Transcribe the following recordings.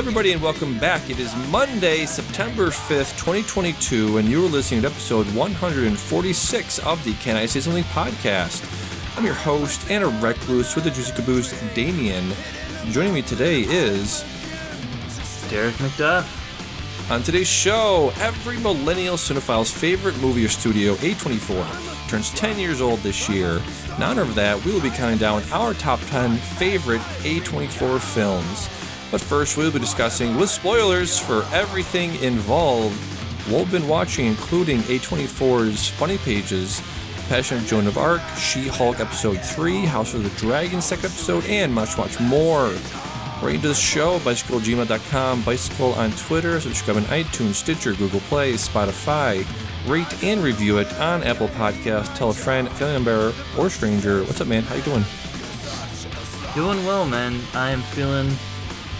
everybody, and welcome back. It is Monday, September 5th, 2022, and you are listening to episode 146 of the Can I Say Something podcast. I'm your host, and a Recluse, with the Juicy Caboose, Damian. Joining me today is. Derick McDuff. On today's show, every millennial cinephile's favorite movie or studio, A24, turns 10 years old this year. In honor of that, we will be counting down our top 10 favorite A24 films. But first, we'll be discussing, with spoilers for everything involved, we've been watching, including A24's Funny Pages, Passion of Joan of Arc, She Hulk Episode 3, House of the Dragon second episode, and much, much more. Write into the show, bicyclegmail.com, bisickle on Twitter, subscribe on iTunes, Stitcher, Google Play, Spotify. Rate and review it on Apple Podcast. Tell a friend, family member, or stranger. What's up, man? How you doing? Doing well, man. I am feeling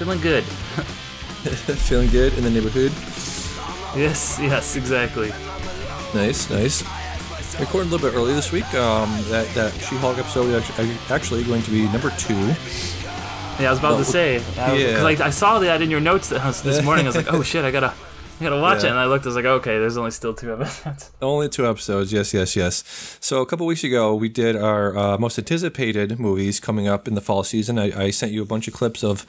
feeling good. Feeling good in the neighborhood? yes, yes, exactly. Nice, nice. Recording a little bit early this week. Um, that that She-Hulk episode is actually, actually going to be number two. Yeah, I was about to say because yeah. like I saw that in your notes this morning. I was like, oh shit, I gotta, I gotta watch it. And I looked, I was like, okay, there's only still two episodes. Only two episodes. Yes, yes, yes. So a couple weeks ago, we did our uh, most anticipated movies coming up in the fall season. I, I sent you a bunch of clips of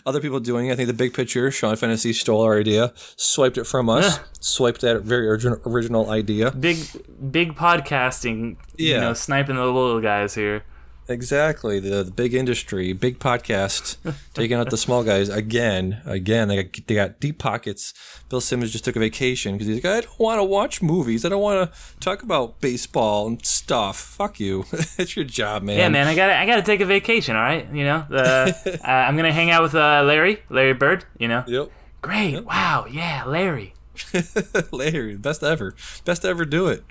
other people doing. it. I think the big picture, Sean Fennessey stole our idea, swiped it from us, swiped that very original, original idea. Big, big podcasting. You Yeah. know, sniping the little guys here. Exactly. The, the big industry, big podcast, taking out the small guys again. Again, they got, they got deep pockets. Bill Simmons just took a vacation because he's like, I don't want to watch movies. I don't want to talk about baseball and stuff. Fuck you. it's your job, man. Yeah, man, I gotta, I gotta take a vacation. All right, you know, uh, uh, I'm gonna hang out with uh, Larry, Larry Bird. You know, Yep. great. Wow, yeah, Larry. Larry, best ever. Best to ever do it.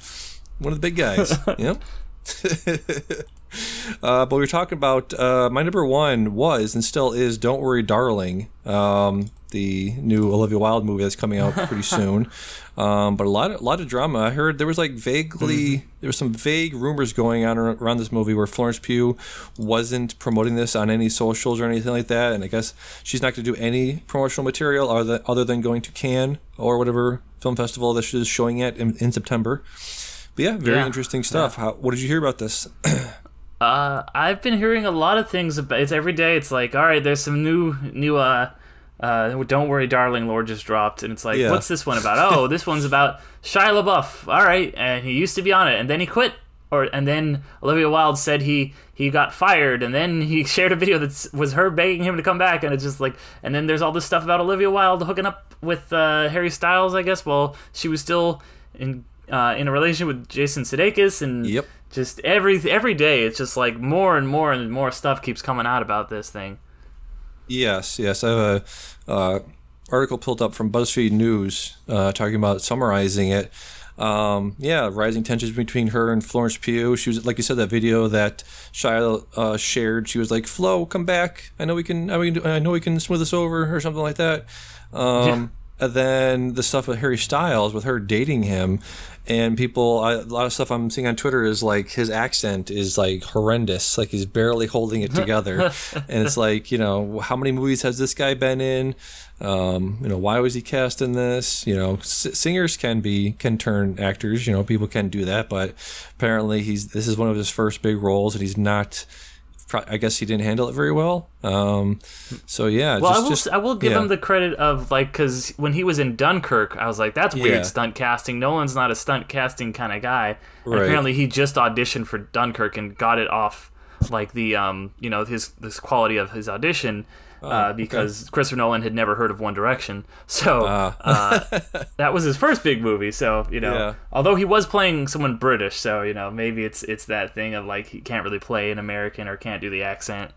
One of the big guys. yep. uh, but we were talking about uh, my number one was and still is "Don't Worry, Darling," um, the new Olivia Wilde movie that's coming out pretty soon. Um, but a lot, of, a lot of drama. I heard there was like vaguely there was some vague rumors going on around this movie where Florence Pugh wasn't promoting this on any socials or anything like that, and I guess she's not going to do any promotional material other than, other than going to Cannes or whatever film festival that she's showing at in, in September. But yeah, very Yeah. interesting stuff. How, what did you hear about this? Uh, I've been hearing a lot of things about. It's every day. It's like, all right, there's some new, new. Uh, uh, don't worry, darling. Lord just dropped, and it's like, Yeah. what's this one about? Oh, this one's about Shia LaBeouf. All right, and he used to be on it, and then he quit. Or and then Olivia Wilde said he he got fired, and then he shared a video that was her begging him to come back, and it's just like, and then there's all this stuff about Olivia Wilde hooking up with uh, Harry Styles, I guess. while she was still in uh, in a relationship with Jason Sudeikis, and Yep. just every every day it's just like more and more and more stuff keeps coming out about this thing Yes, yes. I have a uh, article pulled up from BuzzFeed News uh, talking about summarizing it. Um, yeah, rising tensions between her and Florence Pugh. She was like you said that video that Shia uh, shared. She was like, "Flo, come back. I know we can. I, we can do, I know we can smooth this over or something like that." Um, And then the stuff with Harry Styles, with her dating him, and people, I, a lot of stuff I'm seeing on Twitter is like his accent is like horrendous, like he's barely holding it together, and it's like you know how many movies has this guy been in? Um, you know why was he cast in this? You know s- singers can be can turn actors. You know people can do that, but apparently he's this is one of his first big roles, and he's not. I guess he didn't handle it very well. Um, so yeah, well just, i will just- i will give yeah. him the credit of like because when he was in dunkirk i was like that's weird Yeah. stunt casting nolan's not a stunt casting kind of guy and Right. apparently he just auditioned for dunkirk and got it off like the um you know his this quality of his audition Oh, uh, because Christopher Nolan had never heard of One Direction, so Ah. uh, that was his first big movie. So you know, Yeah. although he was playing someone British, so you know maybe it's it's that thing of like he can't really play an American or can't do the accent.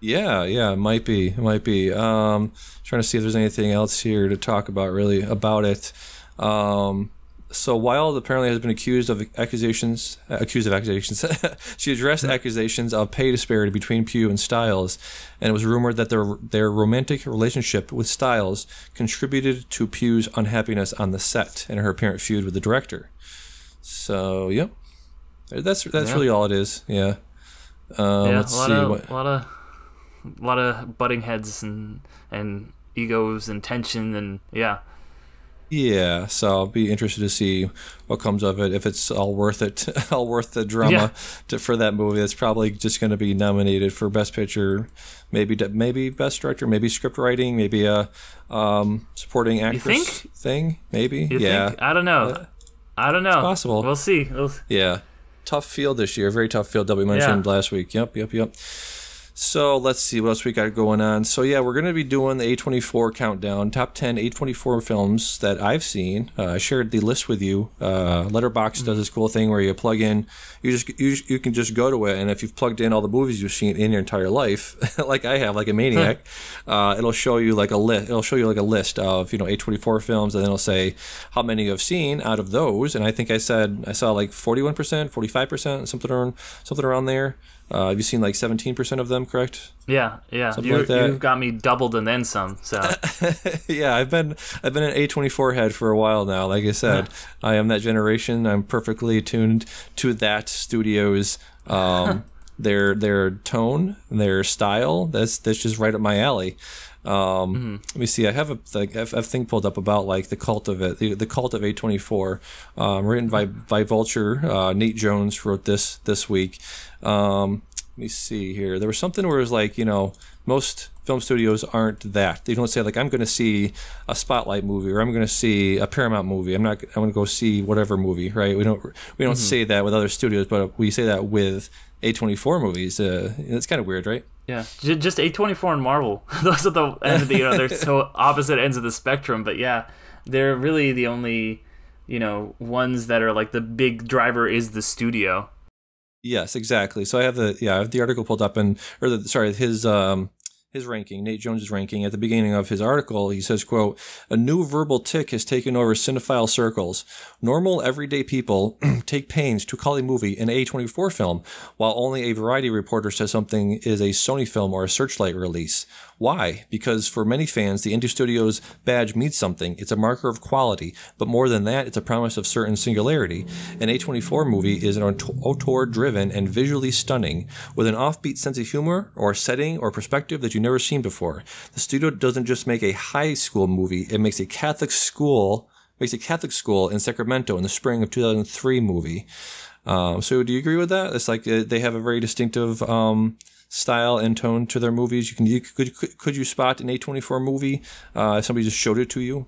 Yeah, yeah, it might be, it might be. Um, trying to see if there's anything else here to talk about, really, about it. Um, so Wilde apparently has been accused of accusations, uh, accused of accusations. she addressed accusations of pay disparity between Pugh and Styles, and it was rumored that their their romantic relationship with Styles contributed to Pugh's unhappiness on the set and her apparent feud with the director. So, yep, that's that's Yeah. really all it is. Yeah. Um, yeah, let's a lot see of what. a lot of a lot of butting heads and and egos and tension and yeah. Yeah, so I'll be interested to see what comes of it. If it's all worth it, all worth the drama Yeah. to, for that movie. It's probably just going to be nominated for best picture, maybe maybe best director, maybe script writing, maybe a um, supporting actress think? thing. Maybe, You yeah, think? I don't know. I don't know. possible. We'll see. We'll, yeah. Tough field this year, very tough field that we mentioned Yeah. last week. Yep, yep, yep. So let's see what else we got going on. So yeah, we're going to be doing the A24 countdown, top 10 A24 films that I've seen. Uh, I shared the list with you. Uh, Letterboxd does this cool thing where you plug in, you just you, you can just go to it, and if you've plugged in all the movies you've seen in your entire life, like I have, like a maniac, uh, it'll show you like a list. It'll show you like a list of you know A24 films, and then it'll say how many you've seen out of those. And I think I said I saw like 41 percent, 45 percent, something around something around there. Uh, have you seen like 17% of them, correct? yeah, yeah. You, like. You've got me doubled and then some. So yeah, I've been I've been an A24 head for a while now. Like I said, I am that generation. I'm perfectly attuned to that studio's um, their their tone, their style. That's that's just right up my alley. Um, Let me see. I have a like I've, I've thing pulled up about like the cult of it, the, the cult of A24, um, written by by Vulture. Uh, Nate Jones wrote this this week. Um, let me see here. There was something where it was like you know most film studios aren't that. They don't say like I'm going to see a Spotlight movie or I'm going to see a Paramount movie. I'm not. I'm going to go see whatever movie. Right? We don't. We don't say that with other studios, but we say that with A24 movies. Uh, it's kind of weird, right? yeah, J- just A24 and Marvel. Those are the end of the you know they're so opposite ends of the spectrum. But yeah, they're really the only you know ones that are like the big driver is the studio. Yes, exactly. So I have the yeah, I have the article pulled up and or the sorry, his um his ranking, Nate Jones's ranking at the beginning of his article, he says, quote, a new verbal tic has taken over cinephile circles. Normal everyday people take pains to call a movie an A24 film, while only a variety reporter says something is a Sony film or a Searchlight release. Why? Because for many fans, the indie studio's badge means something. It's a marker of quality, but more than that, it's a promise of certain singularity. An A24 movie is an auteur driven and visually stunning, with an offbeat sense of humor or setting or perspective that you've never seen before. The studio doesn't just make a high school movie, it makes a Catholic school makes a Catholic school in Sacramento in the spring of 2003 movie. Um, so do you agree with that? It's like uh, they have a very distinctive um, style and tone to their movies. You can you, could could, could you spot an A24 movie uh, if somebody just showed it to you?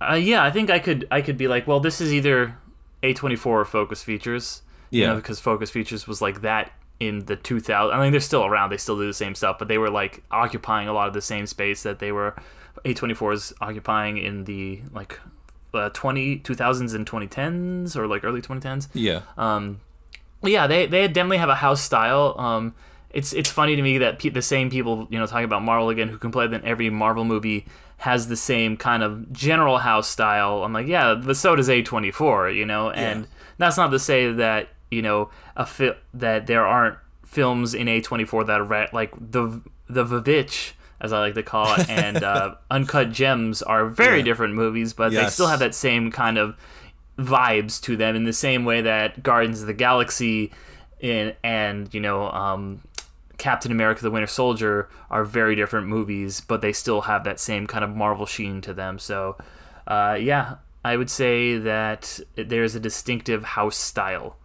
Uh, yeah, I think I could I could be like, well, this is either A24 or Focus Features. you Yeah. know, because Focus Features was like that in the 2000. I mean, they're still around. They still do the same stuff, but they were like occupying a lot of the same space that they were A24 is occupying in the like uh, 20 2000s and 2010s or like early 2010s. Yeah. Um, yeah, they they definitely have a house style. Um, it's it's funny to me that pe- the same people you know talking about Marvel again who complain that every Marvel movie has the same kind of general house style. I'm like, yeah, but so does A24, you know, and that's not to say that you know a fi- that there aren't films in A24 that are like the the VVitch as I like to call it, and uh, Uncut Gems are very Yeah. different movies, but they still have that same kind of vibes to them in the same way that Guardians of the Galaxy in, and you know um, Captain America: The Winter Soldier are very different movies, but they still have that same kind of Marvel sheen to them. So, uh, yeah, I would say that there's a distinctive house style.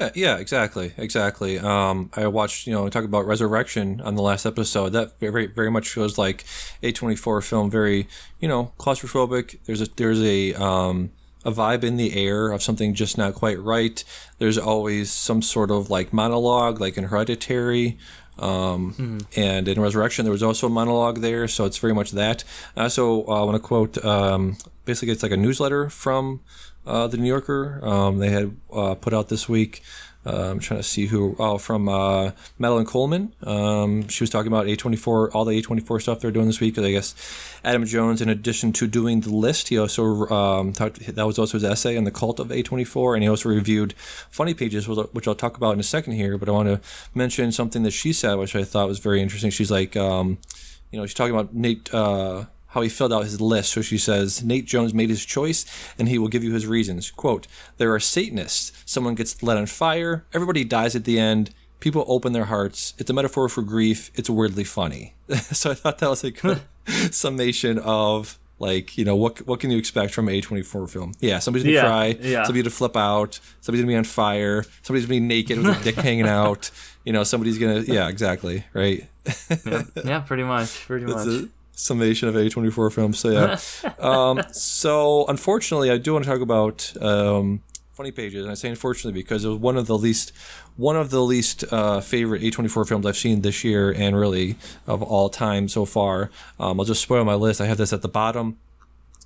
Yeah, yeah, exactly, exactly. Um, I watched, you know, talk about Resurrection on the last episode. That very, very much feels like a twenty four film. Very, you know, claustrophobic. There's a there's a um, a vibe in the air of something just not quite right. There's always some sort of like monologue, like in Hereditary. Um, And in Resurrection, there was also a monologue there, so it's very much that. I also uh, want to quote. Um, basically, it's like a newsletter from uh, the New Yorker. Um, they had uh, put out this week. Uh, I'm trying to see who. Oh, from uh, Madeline Coleman. Um, she was talking about A24, all the A24 stuff they're doing this week. 'cause I guess Adam Jones, in addition to doing the list, he also um, talked. That was also his essay on the cult of A24, and he also reviewed Funny Pages, which I'll- which I'll talk about in a second here. But I want to mention something that she said, which I thought was very interesting. She's like, um, you know, she's talking about Nate. Uh, how he filled out his list. So she says, Nate Jones made his choice and he will give you his reasons. Quote, there are Satanists. Someone gets lit on fire. Everybody dies at the end. people open their hearts. It's a metaphor for grief. It's weirdly funny. so I thought that was a good summation of like you know what what can you expect from a A24 film? Yeah, somebody's gonna Yeah, cry, yeah. somebody's gonna flip out, somebody's gonna be on fire, somebody's gonna be naked with a dick hanging out. You know, somebody's gonna yeah, exactly, right. yeah, pretty much, pretty much. Summation of A24 films. So yeah. um, so unfortunately, I do want to talk about um, funny pages, and I say unfortunately because it was one of the least one of the least uh, favorite A24 films I've seen this year, and really of all time so far. Um, I'll just spoil my list. I have this at the bottom.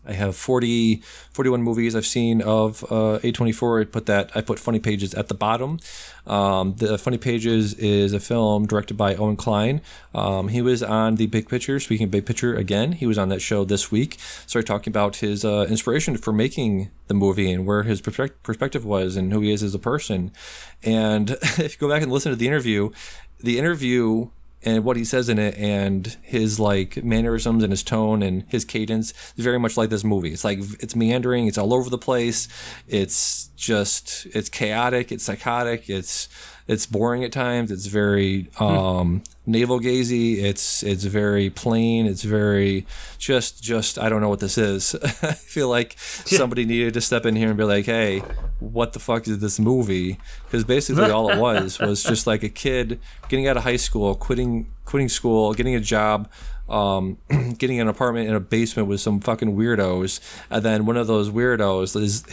I have 40, 41 movies I've seen of uh, A24. I put that I put Funny Pages at the bottom. Um, the Funny Pages is a film directed by Owen Kline. Um, he was on the Big Picture. Speaking of Big Picture again, he was on that show this week. Started talking about his uh, inspiration for making the movie and where his perspective was and who he is as a person. And if you go back and listen to the interview, the interview and what he says in it and his like mannerisms and his tone and his cadence is very much like this movie. It's like it's meandering, it's all over the place. It's just it's chaotic, it's psychotic, it's it's boring at times. It's very um, navel gazy. It's it's very plain. It's very just just I don't know what this is. I feel like somebody needed to step in here and be like, hey, what the fuck is this movie? Because basically all it was was just like a kid getting out of high school, quitting quitting school, getting a job. Um, getting an apartment in a basement with some fucking weirdos, and then one of those weirdos is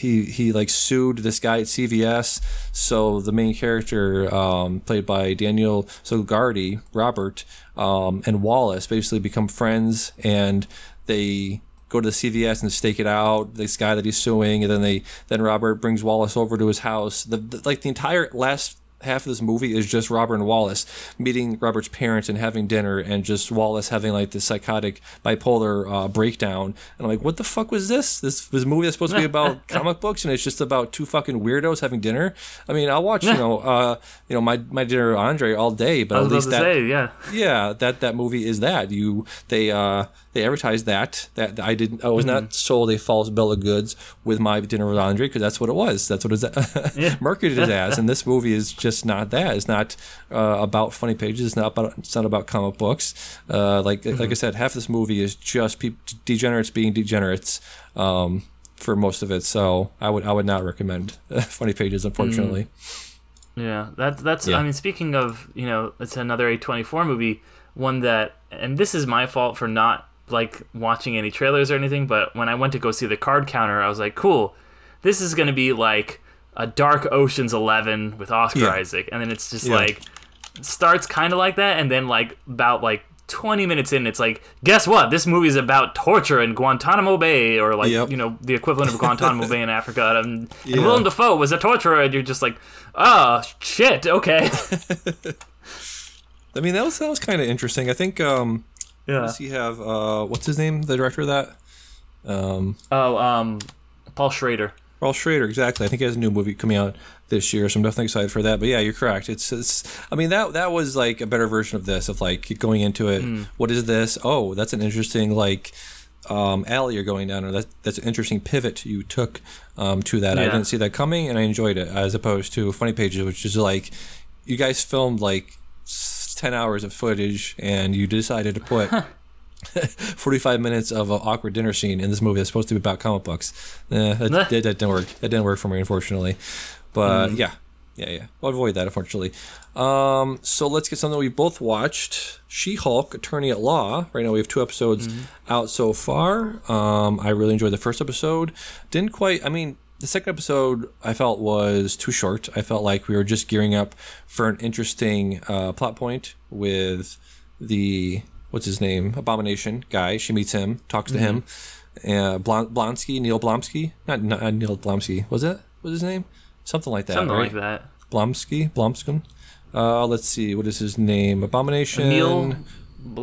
he he like sued this guy at CVS. So the main character, um, played by Daniel Zolghadri, Robert, um, and Wallace, basically become friends, and they go to the CVS and stake it out. This guy that he's suing, and then they then Robert brings Wallace over to his house. The, the like the entire last half of this movie is just Robert and Wallace meeting Robert's parents and having dinner, and just Wallace having like this psychotic bipolar uh, breakdown. And I'm like, what the fuck was this? This this movie that's supposed to be about comic books, and it's just about two fucking weirdos having dinner. I mean, I'll watch you know uh, you know my my dinner with Andre all day, but at least that say, yeah. yeah that that movie is that you they uh they advertised that that I didn't I was not sold a false bill of goods with my dinner with Andre because that's what it was. That's what it's marketed it as. And this movie is just not that. It's not uh, about funny pages. It's not about it's not about comic books. Uh, like like I said half this movie is just degenerates being degenerates um, for most of it. So I would I would not recommend funny pages unfortunately. Yeah, that's that's. Yeah. I mean, speaking of, you know, it's another A twenty four movie. One that, and this is my fault for not like watching any trailers or anything. But when I went to go see the card counter, I was like, cool, this is gonna be like a Dark Ocean's Eleven with Oscar Yeah. Isaac, and then it's just Yeah. like starts kind of like that, and then like about like. 20 minutes in, it's like, guess what? This movie is about torture in Guantanamo Bay, or like, Yep. you know, the equivalent of Guantanamo Bay in Africa. And, and Yeah. Willem Dafoe was a torturer, and you're just like, oh, shit, okay. I mean that was that was kind of interesting I think um yeah. does he have uh what's his name the director of that um Oh, um, Paul Schrader. Paul Schrader, exactly. I think he has a new movie coming out this year, so I'm definitely excited for that. But yeah, you're correct. It's, it's I mean that that was like a better version of this of like going into it. What is this? Oh, that's an interesting like um, alley you're going down, or that that's an interesting pivot you took um, to that. I didn't see that coming, and I enjoyed it as opposed to Funny Pages, which is like you guys filmed like s- ten hours of footage, and you decided to put. 45 minutes of an awkward dinner scene in this movie that's supposed to be about comic books. Eh, that, that, that didn't work. That didn't work for me, unfortunately. But yeah, yeah, yeah. I'll avoid that, unfortunately. Um, so let's get something we both watched She Hulk, Attorney at Law. Right now we have two episodes out so far. Um, I really enjoyed the first episode. Didn't quite, I mean, the second episode I felt was too short. I felt like we were just gearing up for an interesting uh, plot point with the what's his name? Abomination guy. She meets him talks to him. Uh Blon- blonsky neil blomsky? Not, not neil blomsky. Was it? Was his name? Something like that Something right? like that. blomsky? Blomskin uh let's see. What is his name? Abomination? Emil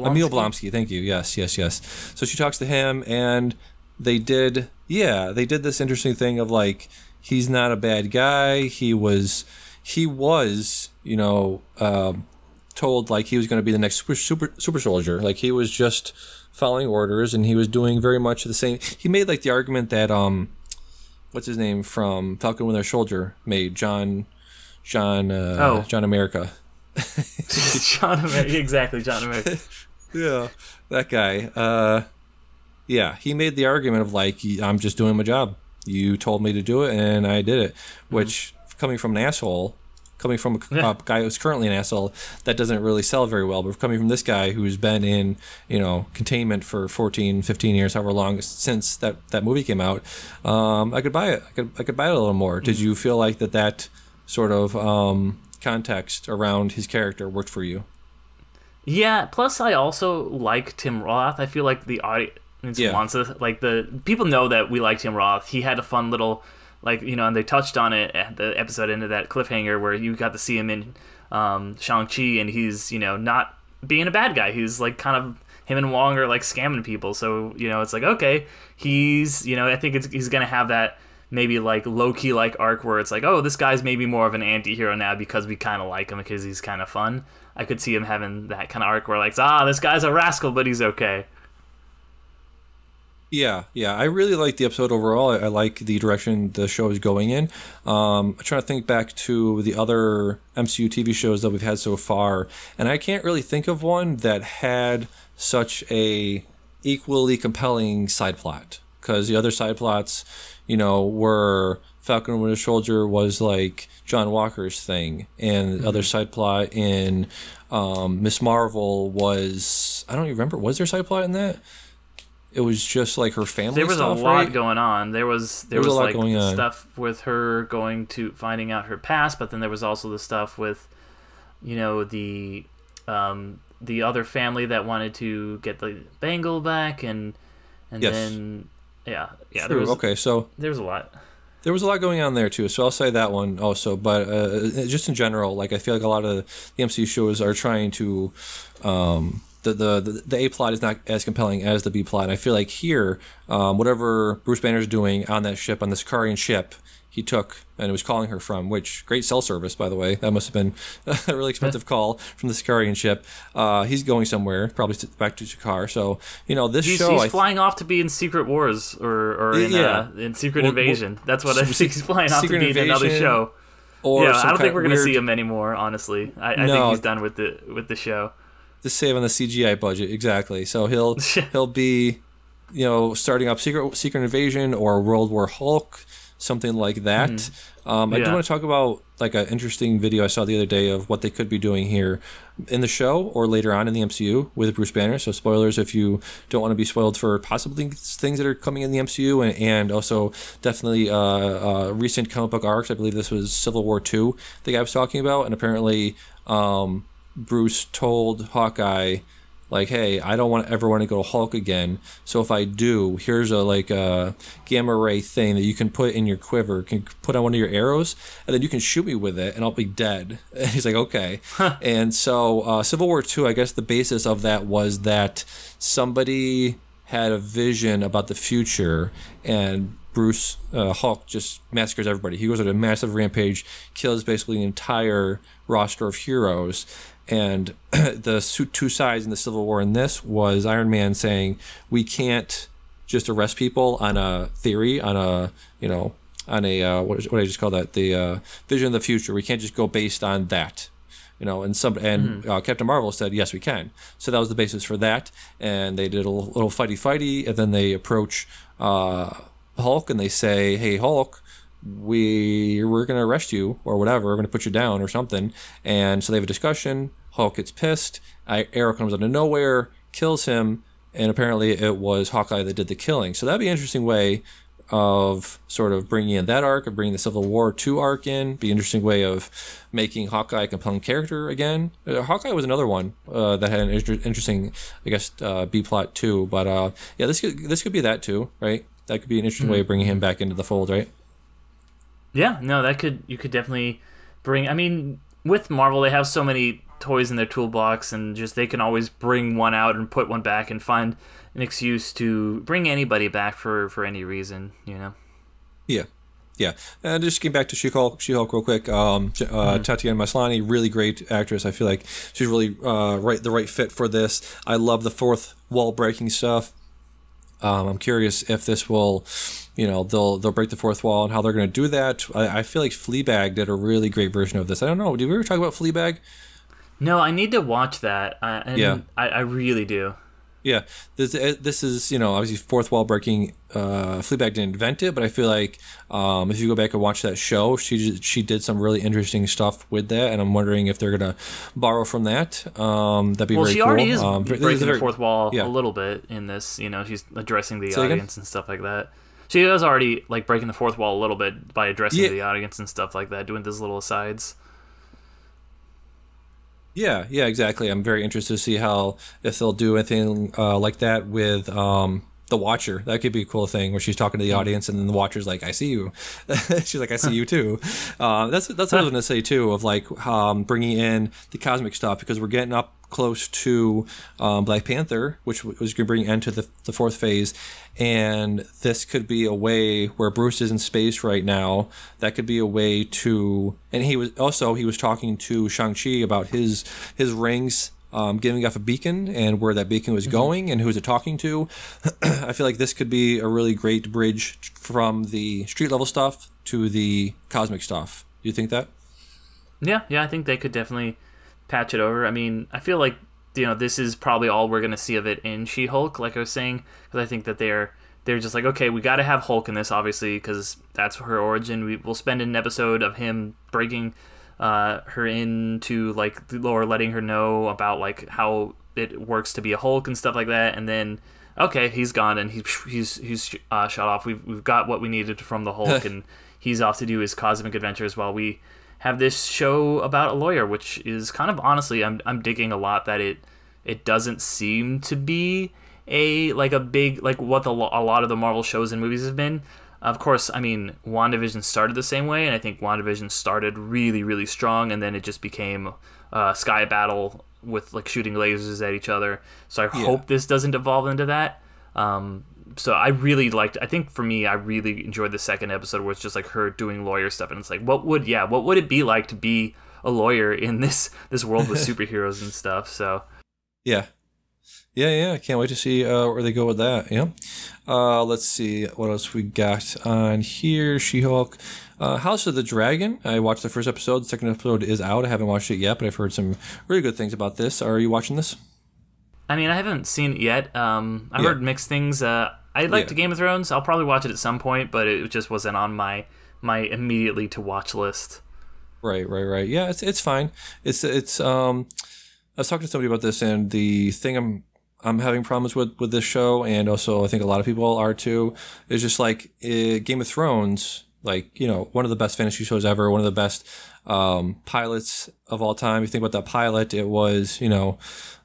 Emil Blonsky, thank you. Yes, yes, yes. So she talks to him, and they did, yeah, they did this interesting thing of like, he's not a bad guy. He was, he was, you know, um, told like he was going to be the next super, super super soldier. Like he was just following orders, and he was doing very much the same. He made like the argument that um, what's his name from Falcon Winter Soldier made John. John uh, Oh. John America. John America, exactly, John America. Yeah, that guy. Uh, yeah, he made the argument of like, I'm just doing my job. You told me to do it, and I did it. Which, coming from an asshole, coming from a, Yeah. guy who's currently an asshole, that doesn't really sell very well. But coming from this guy who's been in, you know, containment for 14, 15 years, however long since that, that movie came out, um, I could buy it. I could, I could buy it a little more. Did you feel like that that sort of um, context around his character worked for you? Yeah. Plus, I also like Tim Roth. I feel like the audience Yeah. wants us. Like the people know that we like Tim Roth. He had a fun little, like you know, and they touched on it at the episode into that cliffhanger where you got to see him in um, Shang Chi, and he's you know not being a bad guy. He's like kind of him and Wong are like scamming people. So you know, it's like okay, he's you know, I think it's, he's gonna have that. Maybe like low key like arc where it's like, oh, this guy's maybe more of an anti hero now because we kind of like him because he's kind of fun. I could see him having that kind of arc where like, ah, this guy's a rascal, but he's okay. Yeah, yeah, I really like the episode overall. I, I like the direction the show is going in. Um, I'm trying to think back to the other MCU TV shows that we've had so far, and I can't really think of one that had such a equally compelling side plot. Because the other side plots, you know, were Falcon and Winter Soldier was like John Walker's thing, and the other side plot in um, Miss Marvel was I don't even remember. Was there a side plot in that? It was just like her family. There was stuff, a lot right? going on. There was there, was a was, lot like going on. stuff with her going to finding out her past, but then there was also the stuff with, you know, the um, the other family that wanted to get the bangle back, and and Yes. then yeah yeah there True. was okay, so there was a lot. there was a lot going on there too. So I'll say that one also. But uh, just in general, like I feel like a lot of the MCU shows are trying to. Um, the, the, the, A plot is not as compelling as the B plot. And I feel like here, um, whatever Bruce Banner's doing on that ship, on the Sakaaran ship, he took and was calling her from, which great cell service, by the way. That must have been a really expensive call from the Sakaaran ship. Uh, he's going somewhere, probably back to Sakaar. So, you know, this He's, show. he's I flying off to be in Secret Wars or, or in, Yeah. uh, in Secret Well, well, Invasion. That's what I think he's flying off to be in another show. or yeah, I don't think we're gonna weird- see him anymore. Honestly, I, I No. think he's done with the with the show. To save on the CGI budget exactly. So he'll he'll be, you know, starting up Secret Secret Invasion or World War Hulk, something like that. Um, I do want to talk about like an interesting video I saw the other day of what they could be doing here in the show or later on in the MCU with Bruce Banner. So spoilers if you don't want to be spoiled for possibly things that are coming in the MCU and, and also definitely uh, uh, recent comic book arcs. I believe this was Civil War Two. The guy was talking about, and apparently. Um, Bruce told Hawkeye, like, "Hey, I don't want ever want to go to Hulk again. So if I do, here's a like a gamma ray thing that you can put in your quiver, can put on one of your arrows, and then you can shoot me with it, and I'll be dead." And he's like, "Okay." and so uh, Civil War Two, I guess the basis of that was that somebody had a vision about the future and Bruce uh, Hulk just massacres everybody. He goes on a massive rampage, kills basically the entire roster of heroes. And the two sides in the Civil War in this was Iron Man saying, "We can't just arrest people on a theory, on a you know, on a uh, what, is, what did I just call that? The uh, vision of the future. We can't just go based on that." you know, and some and uh, Captain Marvel said yes, we can. So that was the basis for that, and they did a little, little fighty fighty, and then they approach uh, Hulk and they say, "Hey, Hulk." We we're gonna arrest you or whatever. We're gonna put you down or something. And so they have a discussion. Hulk gets pissed. I, Arrow comes out of nowhere, kills him, and apparently it was Hawkeye that did the killing. So that'd be an interesting way of sort of bringing in that arc, of bringing the Civil War two arc in. Be an interesting way of making Hawkeye a compelling character again. Uh, Hawkeye was another one uh, that had an inter- interesting, I guess, uh, B plot too. But uh, yeah, this could this could be that too, right? That could be an interesting way of bringing him back into the fold, right? Yeah, no, that could you could definitely bring. I mean, with Marvel, they have so many toys in their toolbox, and just they can always bring one out and put one back and find an excuse to bring anybody back for for any reason. You know. Yeah. Yeah, and just getting back to She-Hulk, She-Hulk real quick. Um, uh, Tatiana Maslany, really great actress. I feel like she's really uh, right, the right fit for this. I love the fourth wall breaking stuff. Um, I'm curious if this will, you know, they'll they'll break the fourth wall and how they're going to do that. I, I feel like Fleabag did a really great version of this. I don't know. Did we ever talk about Fleabag? No, I need to watch that. And Yeah. I, I really do. Yeah, this uh, this is you know obviously fourth wall breaking. Uh, Fleabag didn't invent it, but I feel like um, if you go back and watch that show, she she did some really interesting stuff with that, and I'm wondering if they're gonna borrow from that. Um, that'd be Well, very she cool. already is um, breaking the fourth wall yeah. a little bit in this. You know, she's addressing the again? audience and stuff like that. She is already like breaking the fourth wall a little bit by addressing Yeah. the audience and stuff like that, doing those little asides. Yeah, yeah, exactly. I'm very interested to see how if they'll do anything uh, like that with um, the Watcher. That could be a cool thing where she's talking to the audience and then the Watcher's like, "I see you." she's like, "I see you too." Uh, that's that's what I was going to say too of like um, bringing in the cosmic stuff because we're getting up close to um, Black Panther, which was going to bring end to the, the fourth phase, and this could be a way where Bruce is in space right now. That could be a way to, and he was also he was talking to Shang Chi about his his rings. Um, giving off a beacon and where that beacon was going and who was it talking to. I feel like this could be a really great bridge from the street level stuff to the cosmic stuff. Do you think that? Yeah, yeah, I think they could definitely patch it over. I mean, I feel like you know this is probably all we're gonna see of it in She-Hulk, like I was saying, because I think that they're they're just like, okay, we got to have Hulk in this, obviously, because that's her origin. We will spend an episode of him breaking uh, her into like or letting her know about like how it works to be a Hulk and stuff like that, and then okay, he's gone and he's he's he's uh, shot off. We've we've got what we needed from the Hulk, and he's off to do his cosmic adventures while we have this show about a lawyer, which is kind of honestly, I'm I'm digging a lot that it it doesn't seem to be a like a big like what the a lot of the Marvel shows and movies have been. Of course, I mean WandaVision started the same way, and I think WandaVision started really really strong, and then it just became uh, sky battle with like shooting lasers at each other. So I hope this doesn't evolve into that. Um, so I really liked. I think for me, I really enjoyed the second episode where it's just like her doing lawyer stuff, and it's like, what would yeah, what would it be like to be a lawyer in this this world with superheroes and stuff? So Yeah. Yeah, yeah. I can't wait to see uh, where they go with that. Yeah. Uh, let's see what else we got on here. She Hulk. Uh, House of the Dragon. I watched the first episode. The second episode is out. I haven't watched it yet, but I've heard some really good things about this. Are you watching this? I mean, I haven't seen it yet. Um, I've Yeah. heard mixed things. Uh, I liked Yeah. Game of Thrones. I'll probably watch it at some point, but it just wasn't on my my immediately to watch list. Right, right, right. Yeah, it's it's fine. It's it's um I was talking to somebody about this and the thing I'm I'm having problems with with this show and also I think a lot of people are too is just like Game of Thrones like you know one of the best fantasy shows ever one of the best um, pilots of all time. You think about that pilot it was you know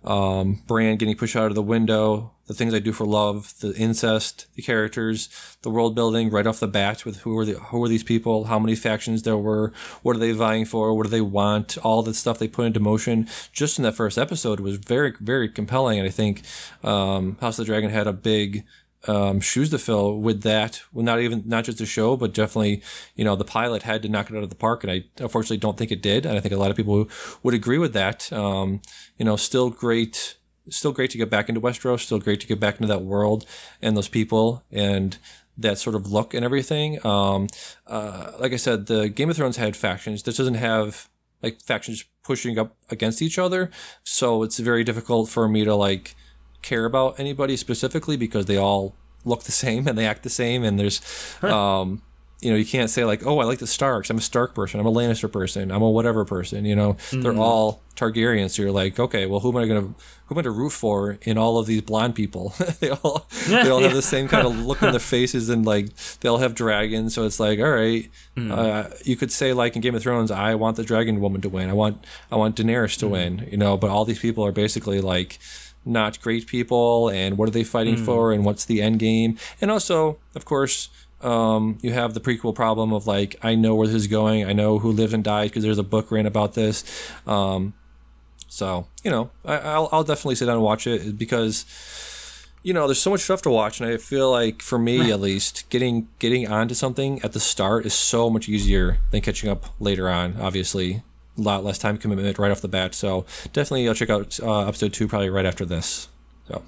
um, Bran getting pushed out of the window the things I do for love the incest the characters the world building right off the bat with who are the who are these people how many factions there were what are they vying for what do they want all the stuff they put into motion just in that first episode was very very compelling. And I think um, House of the Dragon had a big um, shoes to fill with that. Well, not even not just the show, but definitely, you know, the pilot had to knock it out of the park, and I unfortunately don't think it did. And I think a lot of people would agree with that. Um, you know, still great, still great to get back into Westeros. Still great to get back into that world and those people and that sort of look and everything. Um, uh, like I said, the Game of Thrones had factions. This doesn't have like factions pushing up against each other, so it's very difficult for me to like care about anybody specifically because they all look the same and they act the same and there's um you know you can't say like oh i like the starks. I'm a stark person. I'm a lannister person. I'm a whatever person you know? They're all targaryens. So you're like okay well who am i gonna who am i to root for in all of these blonde people? They all they all have the same kind of look on their faces and like they all have dragons. So it's like all right uh, you could say like in game of thrones i want the dragon woman to win. I want i want daenerys to win you know? But all these people are basically like not great people and what are they fighting for and what's the end game? And also of course um, you have the prequel problem of like i know where this is going i know who lived and died because there's a book written about this. Um, so you know I, I'll, I'll definitely sit down and watch it because you know there's so much stuff to watch and i feel like for me at least getting getting onto something at the start is so much easier than catching up later on obviously lot less time commitment right off the bat so definitely i'll check out uh, episode two probably right after this so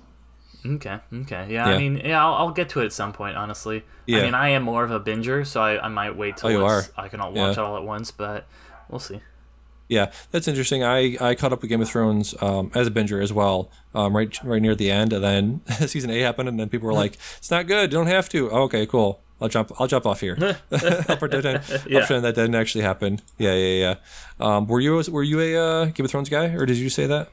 Okay. Okay. Yeah. Yeah. I mean, yeah, I'll, I'll get to it at some point. Honestly. Yeah. I mean, I am more of a binger, so I, I might wait till Oh, you are? I can all Yeah. watch it all at once, but we'll see. Yeah, that's interesting. I, I caught up with Game of Thrones um, as a binger as well, um, right right near the end, and then season eight happened, and then people were like, "It's not good. You don't have to." Oh, okay, cool. I'll jump. I'll jump off here. I'll pretend, I'll pretend that didn't actually happen. Yeah, yeah, yeah. Um, were you were you a uh, Game of Thrones guy, or did you say that?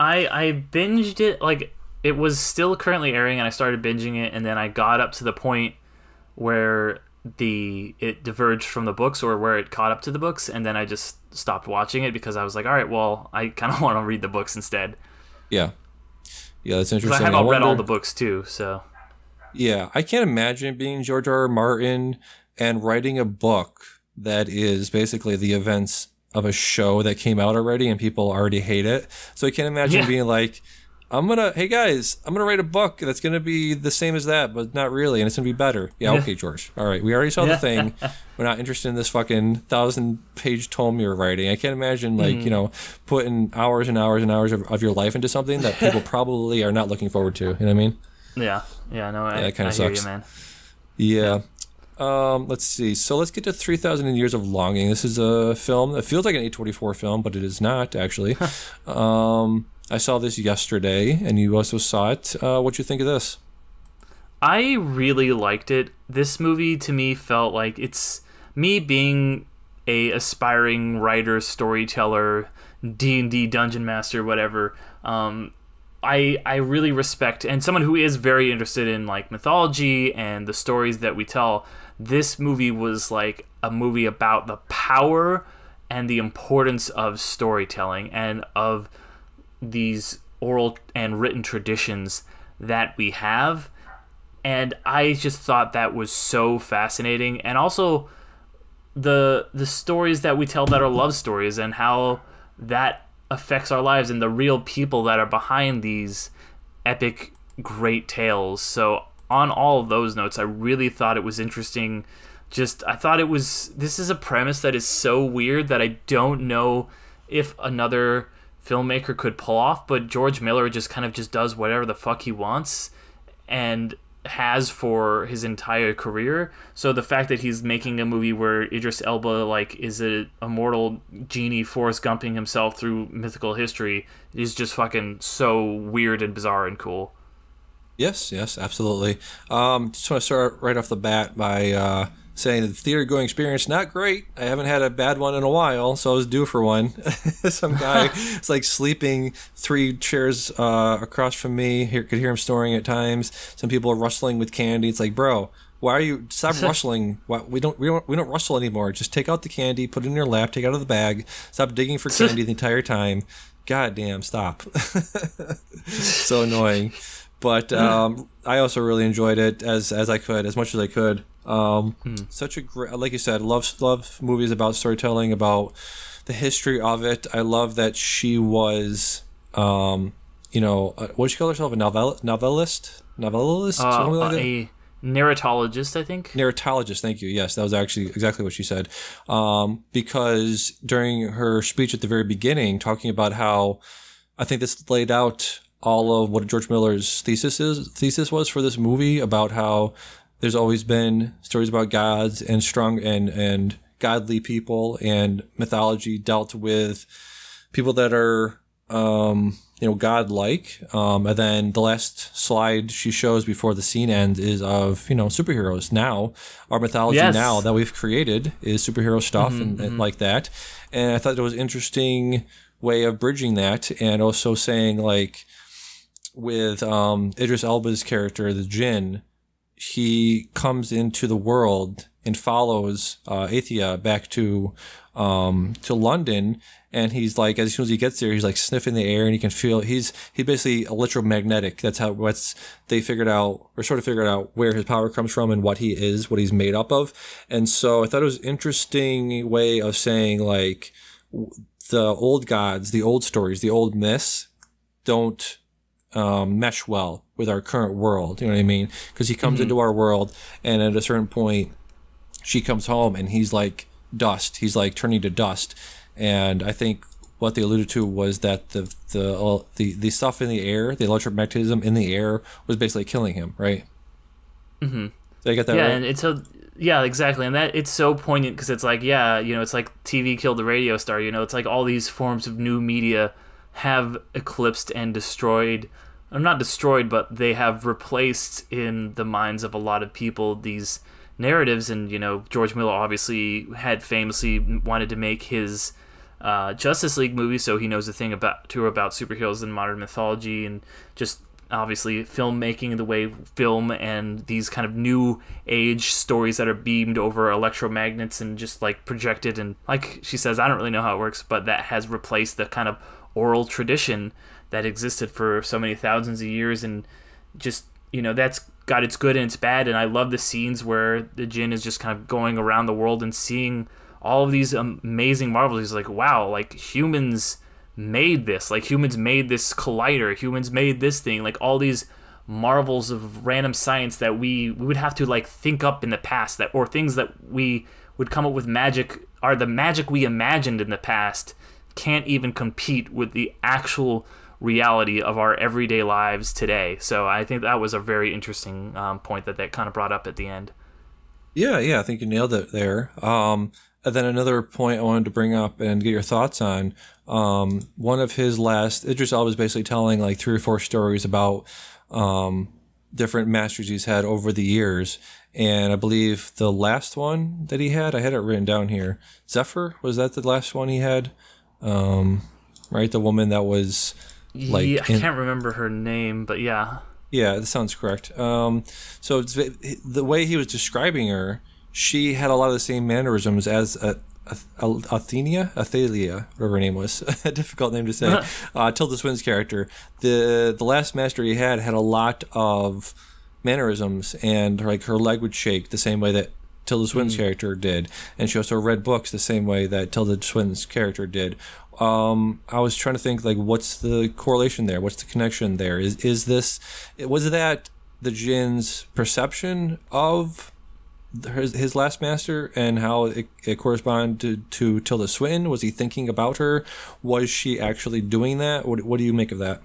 I I binged it like it was still currently airing, and I started binging it, and then I got up to the point where the it diverged from the books or where it caught up to the books, and then I just stopped watching it because I was like, all right, well, I kind of want to read the books instead. Yeah, yeah, that's interesting. I have all read all the books too, so Yeah, I can't imagine being George R. R. Martin and writing a book that is basically the events of a show that came out already and people already hate it. So I can't imagine Yeah. being like, I'm gonna, hey guys, I'm gonna write a book that's gonna be the same as that, but not really, and it's gonna be better. Yeah, Yeah. okay, George. All right, we already saw the thing. We're not interested in this fucking thousand page tome you're writing. I can't imagine like Hmm. you know putting hours and hours and hours of, of your life into something that people probably are not looking forward to. You know what I mean? yeah, yeah, no, I, that kinda I hear sucks. you, man. Yeah. Um, let's see. So let's get to 3,000 Years of Longing. This is a film that feels like an A24 film, but it is not, actually. um, I saw this yesterday, and you also saw it. Uh, what you think of this? I really liked it. This movie to me felt like it's me being a aspiring writer, storyteller, D and D dungeon master, whatever. Um, I I really respect and someone who is very interested in like mythology and the stories that we tell. This movie was like a movie about the power and the importance of storytelling and of these oral and written traditions that we have and I just thought that was so fascinating and also the the stories that we tell that are love stories and how that affects our lives and the real people that are behind these epic great tales. So on all of those notes I really thought it was interesting. Just I thought it was this is a premise that is so weird that I don't know if another filmmaker could pull off but George Miller just kind of just does whatever the fuck he wants. And has for his entire career. So the fact that he's making a movie where Idris Elba like is a immortal genie Forrest Gumping himself through mythical history is just fucking so weird and bizarre and cool. Yes, yes, absolutely. Um, just want to start right off the bat by uh, saying the theater going experience not great. I haven't had a bad one in a while, so I was due for one. Some guy is like sleeping three chairs uh, across from me. Here, could hear him snoring at times. Some people are rustling with candy. It's like, bro, why are you stop rustling? Why, we don't we don't we don't rustle anymore. Just take out the candy, put it in your lap, take it out of the bag. Stop digging for candy the entire time. God damn, stop. so annoying. But um, I also really enjoyed it as as I could, as much as I could. Um, Such a great, like you said, love love movies about storytelling, about the history of it. I love that she was, um, you know, uh, what did she call herself? A novel novelist, novelist, Uh, something like that? a narratologist, I think. narratologist. Thank you. Yes, that was actually exactly what she said. Um, because during her speech at the very beginning, talking about how I think this laid out all of what George Miller's thesis is thesis was for this movie about how there's always been stories about gods and strong and and godly people and mythology dealt with people that are um, you know godlike. Um, and then the last slide she shows before the scene ends is of you know superheroes. Now our mythology Yes. now that we've created is superhero stuff and, and like that. And i thought it was an interesting way of bridging that and also saying like with um, Idris Elba's character, the Jinn, he comes into the world and follows uh, Alithea back to um, to London, and he's like, as soon as he gets there, he's like sniffing the air, and he can feel he's he's basically electromagnetic. That's how what's they figured out or sort of figured out where his power comes from and what he is, what he's made up of, and so I thought it was interesting way of saying like the old gods, the old stories, the old myths don't um, mesh well with our current world. You know what I mean? Because he comes into our world, and at a certain point, she comes home, and he's like dust. He's like turning to dust. And I think what they alluded to was that the the uh, the the stuff in the air, the electromagnetism in the air, was basically killing him, right? Mm-hmm. Did I get that yeah, right? and it's so yeah, exactly, and that it's so poignant because it's like yeah, you know, it's like TV killed the radio star. You know, it's like all these forms of new media have eclipsed and destroyed. Or not destroyed, but they have replaced in the minds of a lot of people these narratives. And you know, George Miller obviously had famously wanted to make his uh, Justice League movie, so he knows a thing about to about superheroes and modern mythology and just obviously filmmaking the way film and these kind of new age stories that are beamed over electromagnets and just like projected and like she says i don't really know how it works but that has replaced the kind of oral tradition that existed for so many thousands of years and just you know that's got its good and its bad and i love the scenes where the jinn is just kind of going around the world and seeing all of these amazing marvels he's like wow like humans made this. Like humans made this collider. Humans made this thing. Like all these marvels of random science that we we would have to like think up in the past that or things that we would come up with magic are the magic we imagined in the past can't even compete with the actual reality of our everyday lives today. So I think that was a very interesting um, point that that kind of brought up at the end. Yeah, yeah, I think you nailed it there. Um, and then another point I wanted to bring up and get your thoughts on. Um, one of his last, Idris Elba was basically telling like three or four stories about um, different masters he's had over the years. And I believe the last one that he had, I had it written down here. Zephyr, was that the last one he had? Um, right? The woman that was like. Yeah, I in, can't remember her name, but yeah. Yeah, that sounds correct. Um, so it's the way he was describing her, she had a lot of the same mannerisms as a, a, Athenia, Athalia, whatever her name was, a difficult name to say. uh, Tilda Swinton's character. The the last master he had had a lot of mannerisms, and like her leg would shake the same way that Tilda Swinton's mm. character did, and she also read books the same way that Tilda Swinton's character did. Um, I was trying to think like, what's the correlation there? What's the connection there? Is is this was that the jinn's perception of his, his last master and how it, it corresponded to, to Tilda Swinton? Was he thinking about her? Was she actually doing that? What, what do you make of that?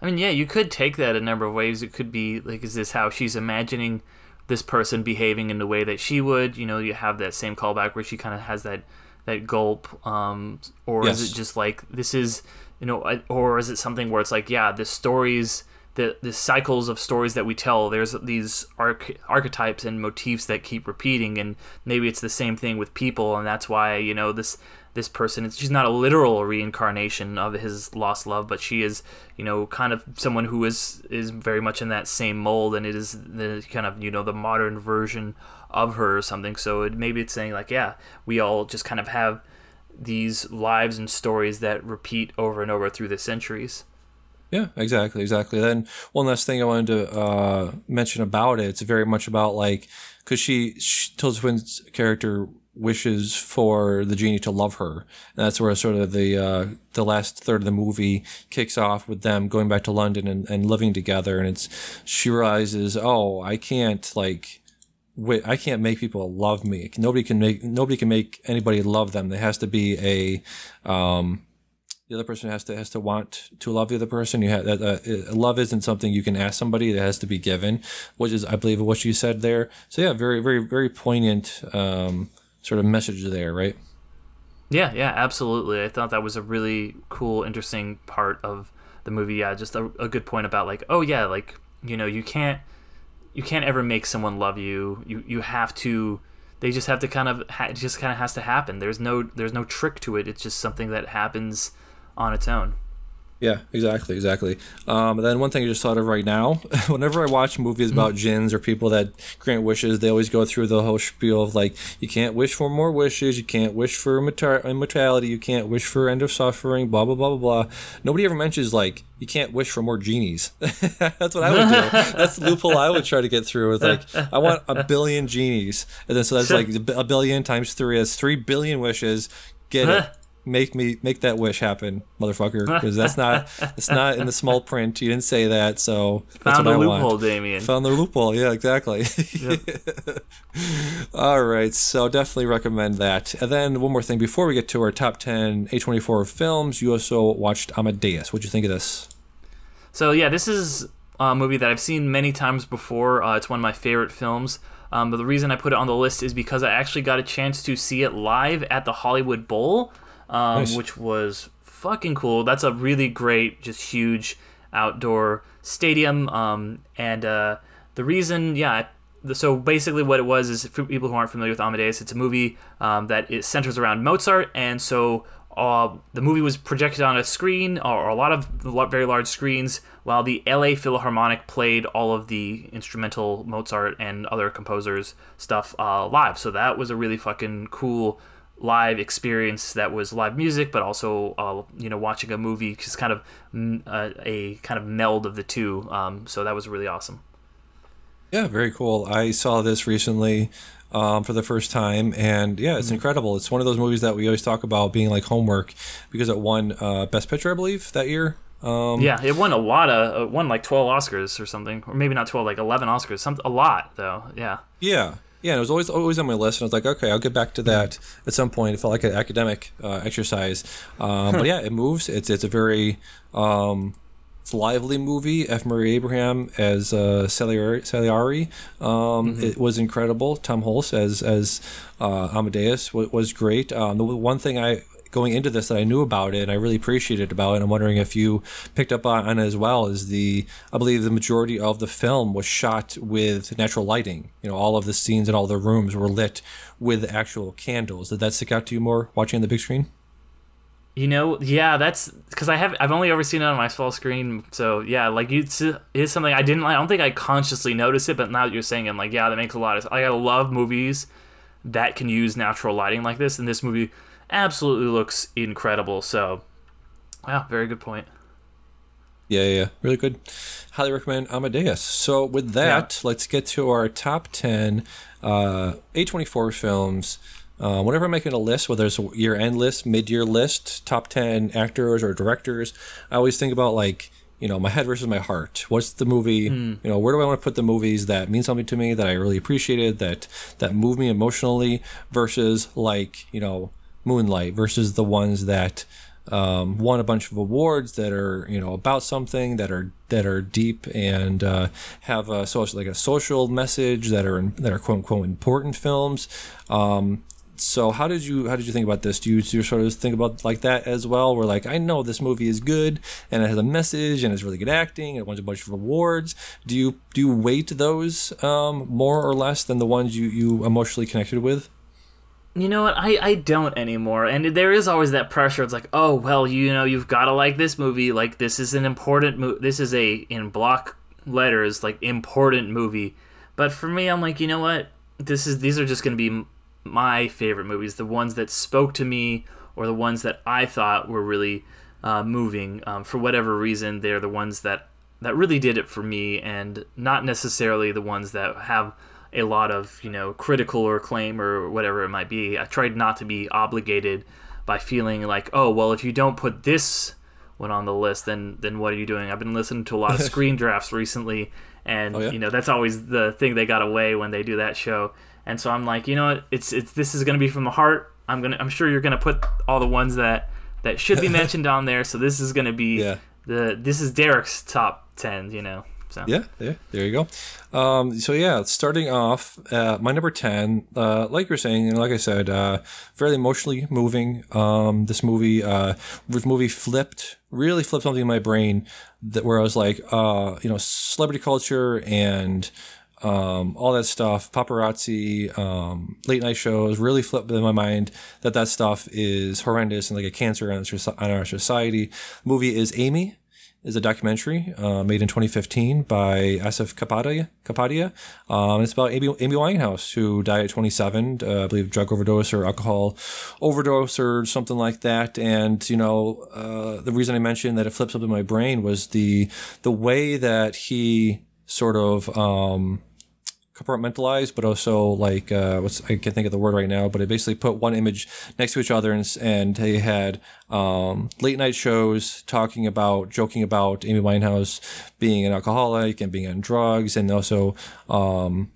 I mean, yeah, you could take that a number of ways. It could be like, is this how she's imagining this person behaving in the way that she would? You know, you have that same callback where she kind of has that that gulp, um, or yes. is it just like this is, you know, or is it something where it's like, yeah, the stories the the cycles of stories that we tell there's these arch- archetypes and motifs that keep repeating and maybe it's the same thing with people and that's why you know this this person. She's not a literal reincarnation of his lost love but she is you know kind of someone who is is very much in that same mold and it is the kind of you know the modern version of her or something. So it, maybe it's saying like yeah we all just kind of have these lives and stories that repeat over and over through the centuries. Yeah, exactly, exactly. Then one last thing I wanted to uh, mention about it, it's very much about like, because she, she Tilda Swinton's character wishes for the genie to love her. And that's where sort of the uh, the last third of the movie kicks off with them going back to London and, and living together. And it's she realizes, oh, I can't like. Wait, I can't make people love me. Nobody can make nobody can make anybody love them. There has to be a um, the other person has to has to want to love the other person. You have that uh, love isn't something you can ask somebody; it has to be given, which is, I believe, what you said there. So yeah, very, very, very poignant um, sort of message there, right? Yeah, yeah, absolutely. I thought that was a really cool, interesting part of the movie. Yeah, just a, a good point about like, oh yeah, like you know, you can't you can't ever make someone love you. You you have to they just have to kind of ha- it just kind of has to happen. There's no there's no trick to it. It's just something that happens on its own. Yeah, exactly, exactly. Um, then one thing I just thought of right now, whenever I watch movies about mm-hmm. jinns or people that grant wishes, they always go through the whole spiel of like, you can't wish for more wishes, you can't wish for immortality, you can't wish for end of suffering, blah blah blah blah blah. Nobody ever mentions like you can't wish for more genies. that's what I would do. that's the loophole I would try to get through. With like, I want a billion genies, and then so that's like a billion times three. That's three billion wishes. Get it make me make that wish happen, motherfucker, because that's not it's not in the small print. You didn't say that, so that's Found what a I loophole, want. Damian. Found the loophole. Yeah, exactly. All right, so definitely recommend that. And then one more thing before we get to our top ten A24 films, you also watched Amadeus. What'd you think of this? So yeah, this is a movie that I've seen many times before. Uh, it's one of my favorite films. Um, but the reason I put it on the list is because I actually got a chance to see it live at the Hollywood Bowl, um, Nice. which was fucking cool. That's a really great, just huge outdoor stadium. Um, and uh, the reason, yeah. the- So basically, what it was is for people who aren't familiar with Amadeus, it's a movie um, that it centers around Mozart, and so uh, the movie was projected on a screen or a lot of very large screens while the LA Philharmonic played all of the instrumental Mozart and other composers stuff uh, live. So that was a really fucking cool live experience that was live music but also uh, you know watching a movie just kind of uh, a kind of meld of the two um, so that was really awesome Yeah, very cool. I saw this recently um, for the first time, and yeah, it's incredible. It's one of those movies that we always talk about being like homework because it won uh, Best Picture, I believe, that year. Um, yeah it won a lot of uh, won like 12 oscars or something or maybe not 12 like 11 oscars some a lot though yeah Yeah, yeah, and it was always always on my list, and I was like, okay, I'll get back to that at some point. It felt like an academic uh, exercise, um, but yeah, it moves. It's it's a very um, it's a lively movie. F. Murray Abraham as uh, Salieri, Salieri um, it was incredible. Tom Hulce as as uh, Amadeus was, was great. Um, the one thing I going into this that I knew about it and I really appreciated about it. I'm wondering if you picked up on, it as well. Is the I believe the majority of the film was shot with natural lighting. You know, all of the scenes and all the rooms were lit with actual candles. Did that stick out to you more watching on the big screen? You know, yeah, that's because I have I've only ever seen it on my small screen. So yeah, like you, it's, it's something I didn't. I don't think I consciously noticed it, but now that you're saying, it, I'm like, yeah, that makes a lot of. I gotta love movies that can use natural lighting like this, and this movie absolutely looks incredible. So, yeah, very good point. Yeah, yeah, yeah. really good. Highly recommend Amadeus. So with that, let's get to our top ten uh, A24 films. Uh, whenever I'm making a list, whether it's a year-end list, mid-year list, top ten actors or directors, I always think about like you know my head versus my heart. What's the movie? You know, where do I want to put the movies that mean something to me that I really appreciated that that move me emotionally versus like you know Moonlight versus the ones that um, won a bunch of awards that are you know about something that are that are deep and uh, have a social like a social message that are that are quote unquote important films. Um, so how did you how did you think about this? Do you, do you sort of think about like that as well? Where like I know this movie is good and it has a message and it's really good acting and it won a bunch of awards. Do you do you weight those um, more or less than the ones you you emotionally connected with? You know what? I, I don't anymore. And there is always that pressure. It's like, oh, well, you know, you've got to like this movie. Like, this is an important movie. This is a, in block letters, like, important movie. But for me, I'm like, you know what? This is, these are just going to be my favorite movies. The ones that spoke to me or the ones that I thought were really uh, moving. Um, for whatever reason, they're the ones that, that really did it for me and not necessarily the ones that have a lot of you know critical or acclaim or whatever it might be. I tried not to be obligated by feeling like, oh well, if you don't put this one on the list, then then what are you doing? I've been listening to a lot of screen drafts recently, and Oh, yeah? you know that's always the thing they got away when they do that show. And so I'm like, you know what? It's it's this is gonna be from the heart. I'm gonna I'm sure you're gonna put all the ones that that should be mentioned on there. So this is gonna be Yeah. the this is Derick's top ten. You know. So. Yeah, yeah, there you go. Um, so yeah, starting off, uh, my number ten, uh, like you're saying, and like I said, uh, very emotionally moving. Um, this movie, uh, this movie flipped, really flipped something in my brain that where I was like, uh, you know, celebrity culture and um, all that stuff, paparazzi, um, late night shows, really flipped in my mind that that stuff is horrendous and like a cancer on, our soci- on our society. movie is Amy is a documentary uh, made in 2015 by Asif Kapadia. Kapadia. Um, it's about Amy, Amy Winehouse, who died at 27, uh, I believe drug overdose or alcohol overdose or something like that. And, you know, uh, the reason I mentioned that it flips up in my brain was the, the way that he sort of, um, compartmentalized, but also like uh, what's I can't think of the word right now, but it basically put one image next to each other, and, and they had um, late night shows talking about, joking about Amy Winehouse being an alcoholic and being on drugs, and also, um,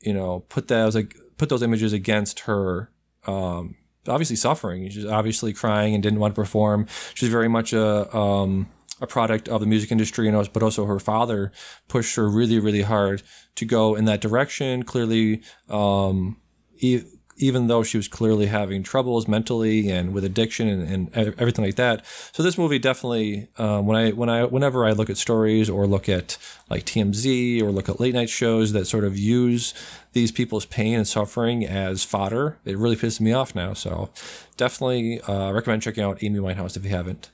you know, put that was like put those images against her. Um, obviously suffering. She's obviously crying and didn't want to perform. She's very much a um, a product of the music industry, and but also her father pushed her really, really hard to go in that direction. Clearly, um, e- even though she was clearly having troubles mentally and with addiction and, and everything like that. So this movie definitely, um, when I when I whenever I look at stories or look at like TMZ or look at late night shows that sort of use these people's pain and suffering as fodder, it really pisses me off now. So definitely uh, recommend checking out Amy Winehouse if you haven't.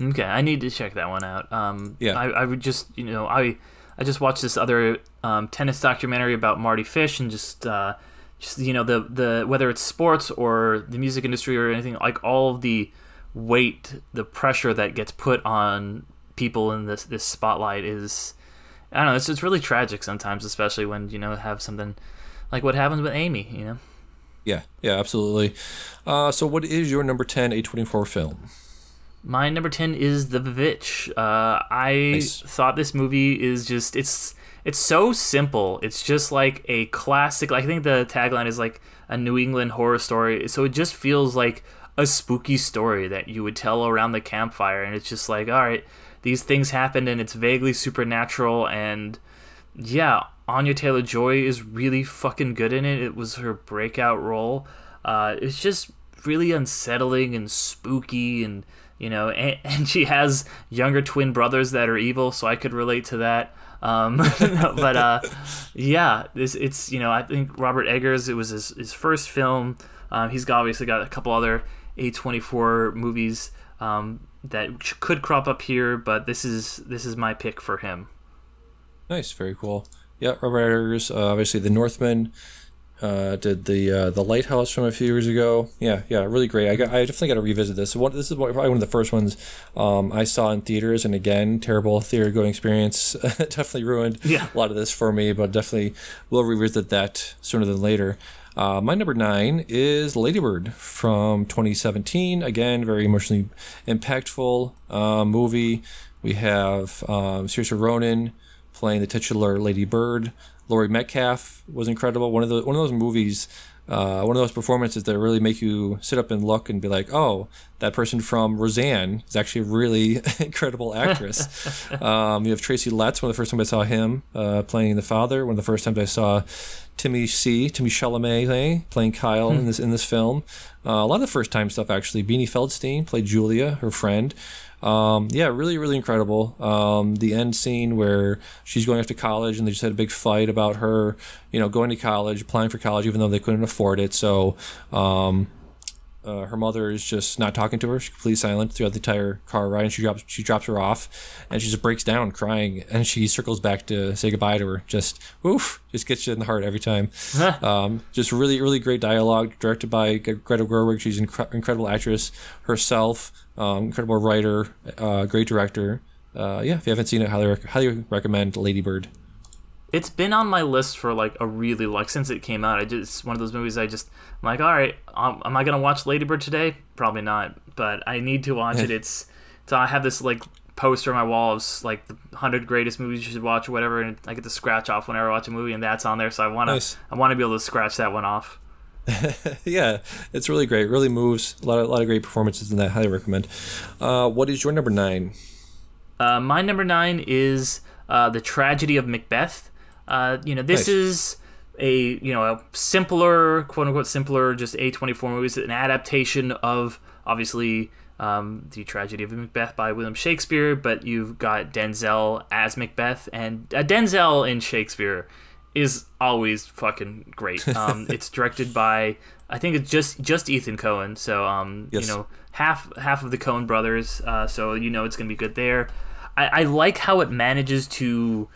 Okay, I need to check that one out. Um, Yeah. I, I would just, you know, I I just watched this other um, tennis documentary about Mardy Fish and just, uh, just you know, the the whether it's sports or the music industry or anything like all of the weight, the pressure that gets put on people in this this spotlight is, I don't know, it's it's really tragic sometimes, especially when you know have something like what happens with Amy, you know. Yeah, yeah, absolutely. Uh, so what is your number 10 A24 film? My number ten is The VVitch. Uh, I Nice. thought this movie is just it's it's so simple. It's just like a classic. I think the tagline is like a New England horror story. So it just feels like a spooky story that you would tell around the campfire, and it's just like, all right, these things happened, and it's vaguely supernatural, and yeah, Anya Taylor Joy is really fucking good in it. It was her breakout role. Uh, it's just really unsettling and spooky, and you know, and, and she has younger twin brothers that are evil, so I could relate to that. Um, but uh, yeah, this it's you know I think Robert Eggers. It was his, his first film. Um, he's got, obviously got a couple other A24 movies um, that could crop up here, but this is this is my pick for him. Nice, very cool. Yeah, Robert Eggers, uh, obviously The Northman, uh, did the uh, the Lighthouse from a few years ago. Yeah, yeah, really great. I, got, I definitely got to revisit this. One, this is probably one of the first ones um, I saw in theaters, and again, terrible theater going experience. definitely ruined Yeah. a lot of this for me, but definitely will revisit that sooner than later. Uh, my number nine is Lady Bird from 2017. Again, very emotionally impactful uh, movie. We have um, Saoirse Ronan playing the titular Lady Bird. Laurie Metcalf was incredible. One of the one of those movies, uh, one of those performances that really make you sit up and look and be like, oh, that person from Roseanne is actually a really incredible actress. um, you have Tracy Letts. One of the first times I saw him uh, playing the father. One of the first times I saw Timmy C. Timmy Chalamet eh, playing Kyle in this in this film. Uh, a lot of the first time stuff actually. Beanie Feldstein played Julia, her friend. Um, yeah, really, really incredible. Um, the end scene where she's going off to college and they just had a big fight about her, you know, going to college, applying for college, even though they couldn't afford it. So, um, uh, her mother is just not talking to her. She's completely silent throughout the entire car ride, and she drops she drops her off, and she just breaks down crying, and she circles back to say goodbye to her. Just oof, just gets you in the heart every time. um, just really really great dialogue, directed by Greta Gerwig. She's an incre- incredible actress herself, um, incredible writer, uh, great director. Uh, yeah, if you haven't seen it, highly rec- highly recommend Lady Bird. It's been on my list for like a really like since it came out. I just it's one of those movies I just I'm like, all right, um, am I gonna watch Lady Bird today? Probably not, but I need to watch it. It's so I have this like poster on my wall of like the hundred greatest movies you should watch or whatever, and I get to scratch off whenever I watch a movie, and that's on there. So I wanna Nice. I wanna be able to scratch that one off. yeah, it's really great. Really moves. A lot of, a lot of great performances in that. Highly recommend. Uh, what is your number nine? Uh, my number nine is uh, the tragedy of Macbeth. Uh, you know, this Nice. is a you know a simpler, quote unquote, simpler, just A twenty four movies, an adaptation of obviously um, the tragedy of Macbeth by William Shakespeare. But you've got Denzel as Macbeth, and uh, Denzel in Shakespeare is always fucking great. Um, it's directed by I think it's just just Ethan Coen. So um, Yes. you know half half of the Coen brothers. Uh, so you know it's gonna be good there. I, I like how it manages to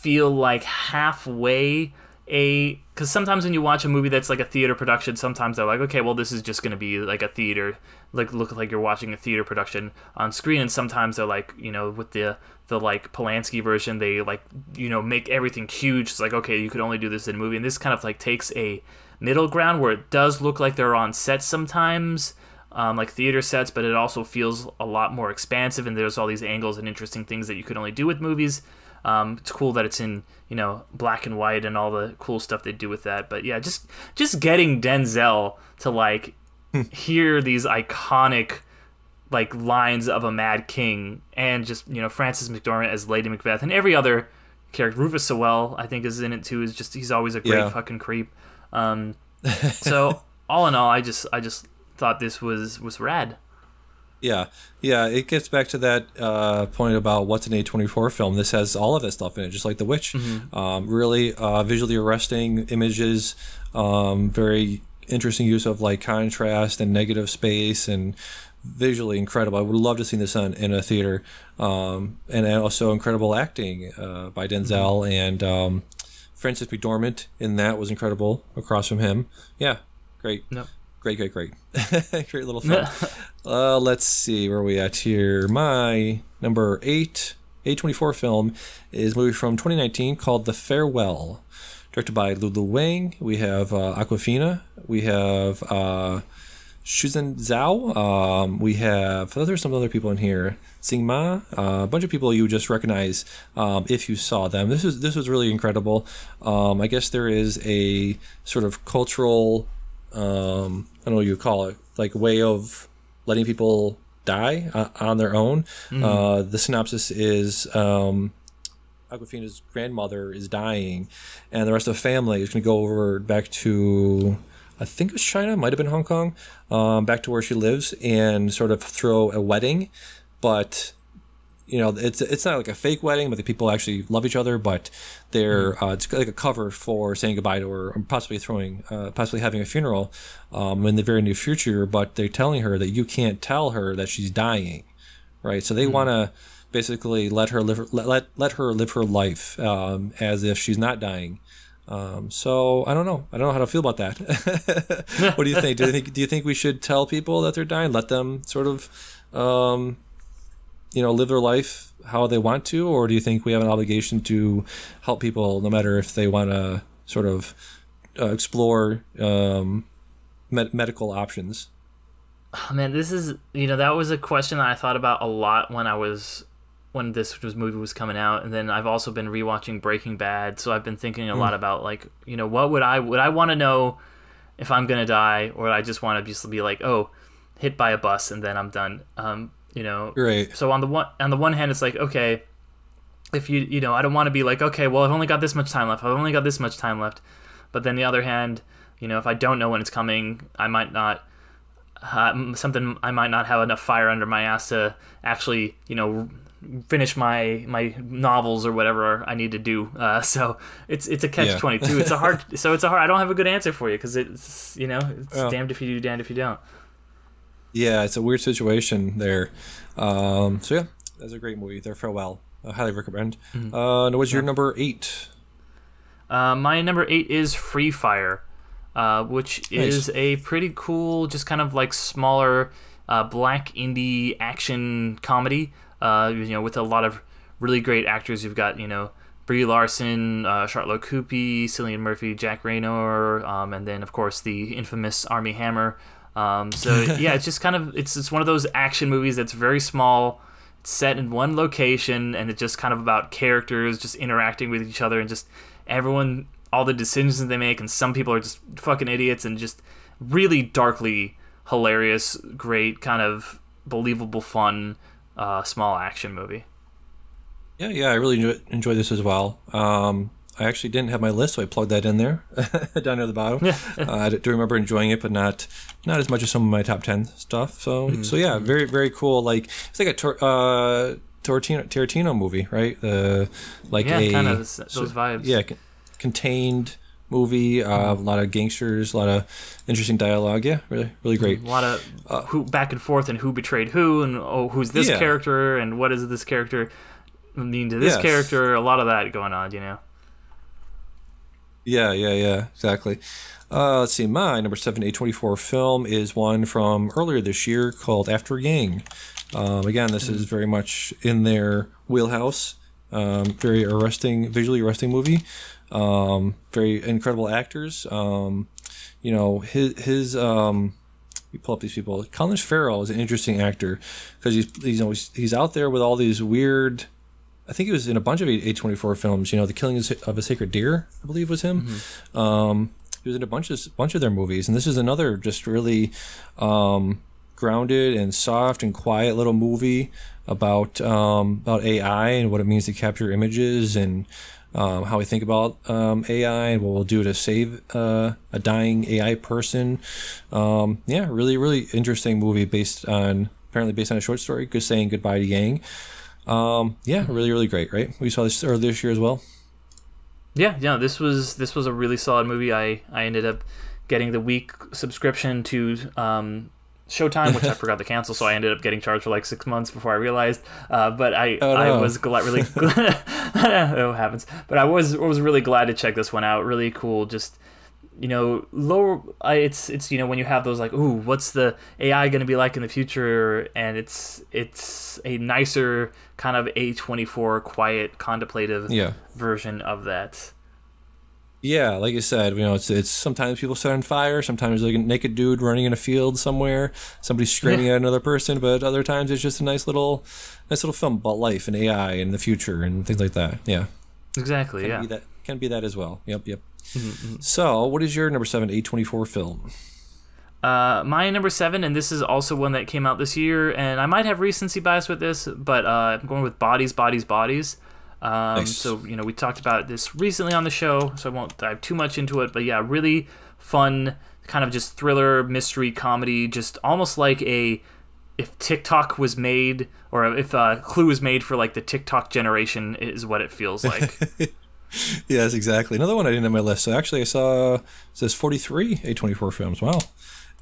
feel like halfway a because sometimes when you watch a movie that's like a theater production, sometimes they're like, okay, well, this is just going to be like a theater, like look like you're watching a theater production on screen, and sometimes they're like, you know, with the the like Polanski version, they like you know make everything huge. It's like okay, you could only do this in a movie, and this kind of like takes a middle ground where it does look like they're on sets sometimes. Um, like theater sets, but it also feels a lot more expansive, and there's all these angles and interesting things that you could only do with movies. Um, it's cool that it's in you know black and white and all the cool stuff they do with that. But yeah, just just getting Denzel to like hear these iconic like lines of a Mad King and just you know Frances McDormand as Lady Macbeth and every other character. Rufus Sewell I think is in it too. Is just he's always a great Yeah. fucking creep. Um, so all in all, I just I just thought this was was rad. Yeah, yeah. It gets back to that uh, point about what's an A24 film. This has all of that stuff in it, just like The Witch. Um, really uh, visually arresting images, um, very interesting use of like contrast and negative space, and visually incredible. I would love to see this on, in a theater, um, and also incredible acting uh, by Denzel and um, Frances McDormand in that was incredible. Across from him, yeah, great. Great, great, great. great little film. uh, let's see where are we at here. My number eight, A24 film is a movie from 2019 called The Farewell, directed by Lulu Wang. We have uh, Awkwafina. We have uh, Shuzhen Zhao. Um, we have, there's some other people in here. Tzi Ma, uh, a bunch of people you would just recognize um, if you saw them. This is this was really incredible. Um, I guess there is a sort of cultural um, I don't know what you call it, like way of letting people die uh, on their own. Uh, the synopsis is um, Awkwafina's grandmother is dying, and the rest of the family is going to go over back to, I think it was China, might have been Hong Kong, um, back to where she lives, and sort of throw a wedding, but you know, it's it's not like a fake wedding, but the people actually love each other. But they're uh, it's like a cover for saying goodbye to her, or possibly throwing, uh, possibly having a funeral um, in the very near future. But they're telling her that you can't tell her that she's dying, right? So they want to basically let her live let let, let her live her life um, as if she's not dying. Um, so I don't know. I don't know how to feel about that. what do you think? Do you think do you think we should tell people that they're dying? Let them sort of um, you know live their life how they want to or do you think we have an obligation to help people no matter if they want to sort of uh, explore um, med- medical options Oh, man, this is you know that was a question that I thought about a lot when I was when this was movie was coming out, and then I've also been rewatching Breaking Bad, so I've been thinking a lot about like you know what would I would I want to know if I'm gonna die, or I just want to just be like oh hit by a bus and then I'm done. Um, you know, Right. So on the one on the one hand, it's like okay, if you you know I don't want to be like okay, well I've only got this much time left. I've only got this much time left. But then the other hand, you know, if I don't know when it's coming, I might not uh, something I might not have enough fire under my ass to actually, you know, finish my my novels or whatever I need to do. Uh, so it's it's a catch Yeah. twenty two. It's a hard. so it's a hard. I don't have a good answer for you because it's you know it's Well. damned if you do, damned if you don't. Yeah it's a weird situation there um, so yeah that's a great movie they're farewell I highly recommend uh, and what's your number eight Uh, my number eight is Free Fire, uh, which is Nice. a pretty cool, just kind of like smaller uh, black indie action comedy. Uh, you know, with a lot of really great actors. You've got you know Brie Larson, uh, Sharlto Copley, Cillian Murphy, Jack Reynor, um, and then of course the infamous Armie Hammer. Um, so yeah, it's just kind of it's it's one of those action movies that's very small. Set in one location, and it's just kind of about characters just interacting with each other and just everyone all the decisions that they make and some people are just fucking idiots and just really darkly hilarious great kind of believable fun uh, small action movie yeah yeah I really enjoy, enjoy this as well um, I actually didn't have my list so I plugged that in there down near the bottom. Uh, I do remember enjoying it but not not as much as some of my top 10 stuff so so yeah very very cool like it's like a tor- uh, Tarantino, Tarantino movie right? The like yeah a kind of those vibes. yeah con- contained movie uh, a lot of gangsters a lot of interesting dialogue yeah really really great. A lot of who back and forth and who betrayed who and oh who's this Yeah. character and what does this character mean to this Yes. character a lot of that going on you know Yeah, yeah, yeah, exactly. Uh, let's see, my number seven A24 film is one from earlier this year called After Yang. Um, again, this is very much in their wheelhouse. Um, very arresting, visually arresting movie. Um, very incredible actors. Um, you know, his his um, you pull up these people. Colin Farrell is an interesting actor because he's he's always he's out there with all these weird. I think he was in a bunch of A twenty four films. You know, The Killing of a Sacred Deer, I believe, was him. Mm-hmm. Um, he was in a bunch of bunch of their movies, and this is another just really um, grounded and soft and quiet little movie about um, about AI and what it means to capture images and um, how we think about um, AI and what we'll do to save uh, a dying AI person. Um, yeah, really, really interesting movie based on apparently based on a short story. Good saying goodbye to Yang. Um, yeah, really, really great. Right? We saw this earlier this year as well. Yeah, yeah. This was this was a really solid movie. I I ended up getting the week subscription to um, Showtime, which I forgot to cancel, so I ended up getting charged for like six months before I realized. Uh, but I oh, no. I was glad, really glad. it happens. But I was was really glad to check this one out. Really cool. Just you know, lower. I, it's it's you know when you have those like, ooh, what's the AI going to be like in the future? And it's it's a nicer kind of A twenty four quiet contemplative yeah. version of that. Yeah, like you said, you know, it's it's sometimes people set on fire, sometimes like a naked dude running in a field somewhere, somebody screaming yeah. at another person, but other times it's just a nice little nice little film about life and AI and the future and things like that. Yeah. Exactly, can yeah. Be that, can be that as well. Yep, yep. Mm-hmm. So, what is your number 7 A24 film? Uh, my number seven, and this is also one that came out this year, and I might have recency bias with this, but uh, I'm going with Bodies, Bodies, Bodies. Um, nice. So you know, we talked about this recently on the show, so I won't dive too much into it. But yeah, really fun, kind of just thriller, mystery, comedy, just almost like a if TikTok was made, or if uh, Clue was made for like the TikTok generation, is what it feels like. yes, exactly. Another one I didn't have my list. So actually, I saw it says 43 A24 films. Wow,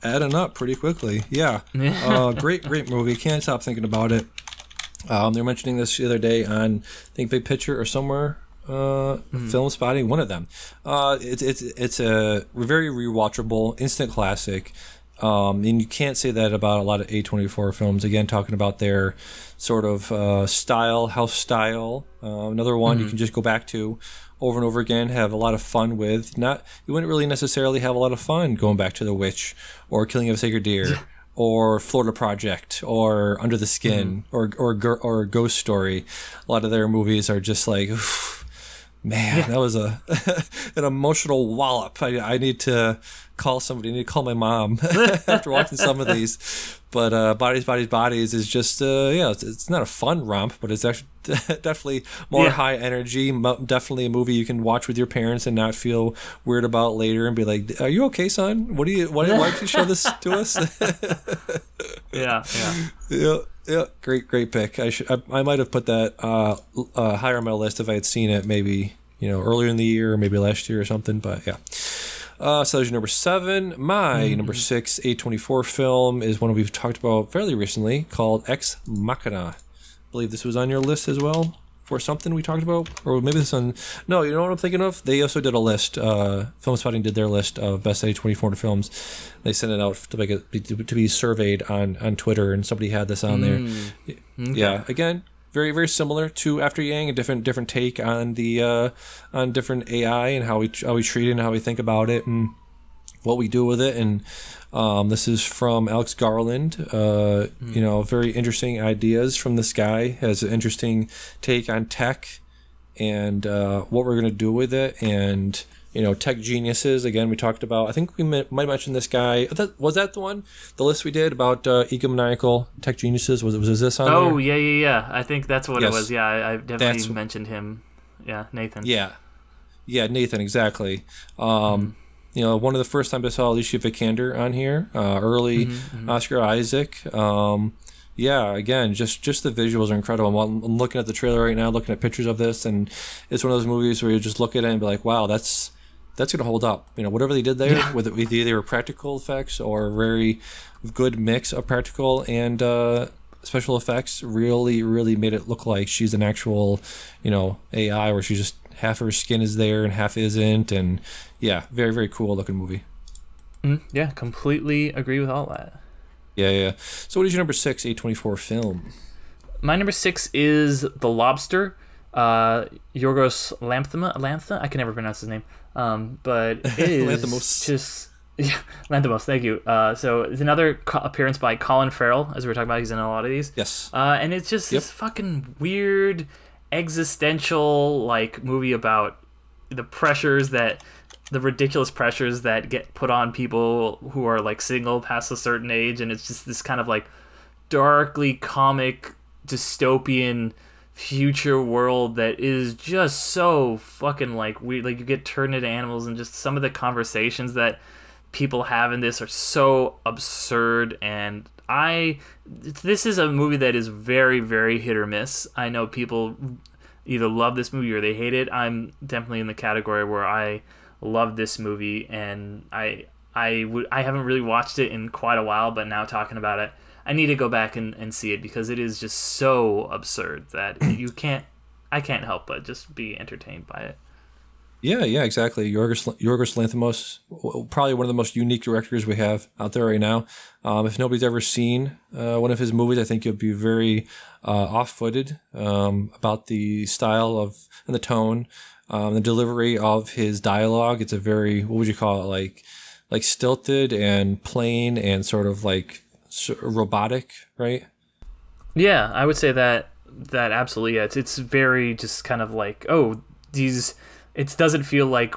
adding up pretty quickly. Yeah, uh, great, great movie. Can't stop thinking about it. Um, they were mentioning this the other day on, I think, Big Picture or somewhere. Uh, mm. Filmspotting, one of them. Uh, it's it's it's a very rewatchable, instant classic. Um, and you can't say that about a lot of A24 films. Again, talking about their sort of uh, style, house style. Uh, another one mm-hmm. you can just go back to over and over again, have a lot of fun with. Not you wouldn't really necessarily have a lot of fun going back to The Witch or Killing of a Sacred Deer or Florida Project or Under the Skin mm. or or or Ghost Story. A lot of their movies are just like. Man, yeah. that was a an emotional wallop. I, I need to call somebody. I need to call my mom after watching some of these. But uh, Bodies, Bodies, Bodies is just uh, yeah, it's, it's, not a fun romp, but it's actually definitely more yeah. high energy. Definitely a movie you can watch with your parents and not feel weird about later, and be like, "Are you okay, son? What do you? Why, why did you show this to us?" yeah, yeah, yeah. Yeah, great, great pick. I should, I, I might have put that uh, uh, higher on my list if I had seen it maybe you know earlier in the year or maybe last year or something. But yeah, uh, so there's your number seven. My mm-hmm. number six A24 film is one we've talked about fairly recently called Ex Machina. I believe this was on your list as well for something we talked about, or maybe this on. No, you know what I'm thinking of. They also did a list. Uh, Filmspotting did their list of best A24 films. They sent it out to make it to be surveyed on on Twitter, and somebody had this on mm. there. Okay. Yeah, again, very very similar to After Yang, a different different take on the uh, on different AI and how we how we treat it and how we think about it and what we do with it. And um, this is from Alex Garland. Uh, mm. You know, very interesting ideas from this guy. Has an interesting take on tech and uh, what we're going to do with it and you know, tech geniuses. Again, we talked about. I think we might mention this guy. Was that the one? The list we did about uh, egomaniacal tech geniuses. Was it was this on? Oh there? yeah, yeah, yeah. I think that's what yes. it was. Yeah, I, I definitely that's, mentioned him. Yeah, Nathan. Yeah, yeah, Nathan. Exactly. Um, mm-hmm. You know, one of the first times I saw Alicia Vikander on here, uh, early mm-hmm, mm-hmm. Oscar Isaac. Um, yeah, again, just just the visuals are incredible. I'm, I'm, looking at the trailer right now, looking at pictures of this, and it's one of those movies where you just look at it and be like, "Wow, that's that's going to hold up. You know, whatever they did there, yeah. with, either practical effects or a very good mix of practical and uh, special effects, really, really made it look like she's an actual, you know, AI, where she just half of her skin is there and half isn't, and yeah, very very cool looking movie. Mm, yeah, completely agree with all that. Yeah, yeah. So, what is your number six A24 film? My number six is The Lobster. Uh, Yorgos Lanthimos. Lantha? I can never pronounce his name. Um, but it is Lanthimos. just yeah, Lanthimos. Thank you. Uh, so it's another co- appearance by Colin Farrell, as we were talking about. He's in a lot of these. Yes. Uh, and it's just this fucking weird existential like movie about the pressures that the ridiculous pressures that get put on people who are like single past a certain age and it's just this kind of like darkly comic dystopian future world that is just so fucking like weird like you get turned into animals and just some of the conversations that people have in this are so absurd and I this is a movie that is very very hit or miss. I know people either love this movie or they hate it. I'm definitely in the category where I love this movie and I I would I haven't really watched it in quite a while, but now talking about it, I need to go back and, and see it because it is just so absurd that you can't I can't help but just be entertained by it. Yeah, yeah, exactly. Yorgos, Yorgos Lanthimos, probably one of the most unique directors we have out there right now. Um, if nobody's ever seen uh, one of his movies, I think you'll be very uh, off-footed um, about the style of and the tone, um, the delivery of his dialogue. It's a very what would you call it? Like like stilted and plain and sort of like robotic, right? Yeah, I would say that that absolutely. Yeah, it's it's very just kind of like oh these. It doesn't feel like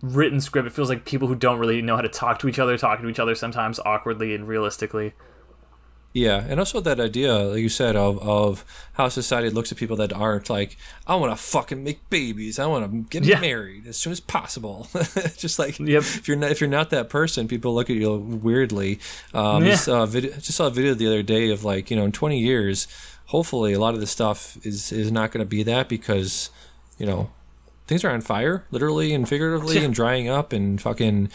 written script. It feels like people who don't really know how to talk to each other talking to each other sometimes awkwardly and realistically. Yeah, and also that idea, like you said, of of how society looks at people that aren't like, I want to fucking make babies, I want to get Yeah. married as soon as possible. just like Yep. if you're not if you're not that person, people look at you weirdly. Um, Yeah. just, saw a video, just saw a video the other day of like you know in 20 years, hopefully a lot of this stuff is is not going to be that because you know things are on fire, literally and figuratively, Yeah. and drying up and fucking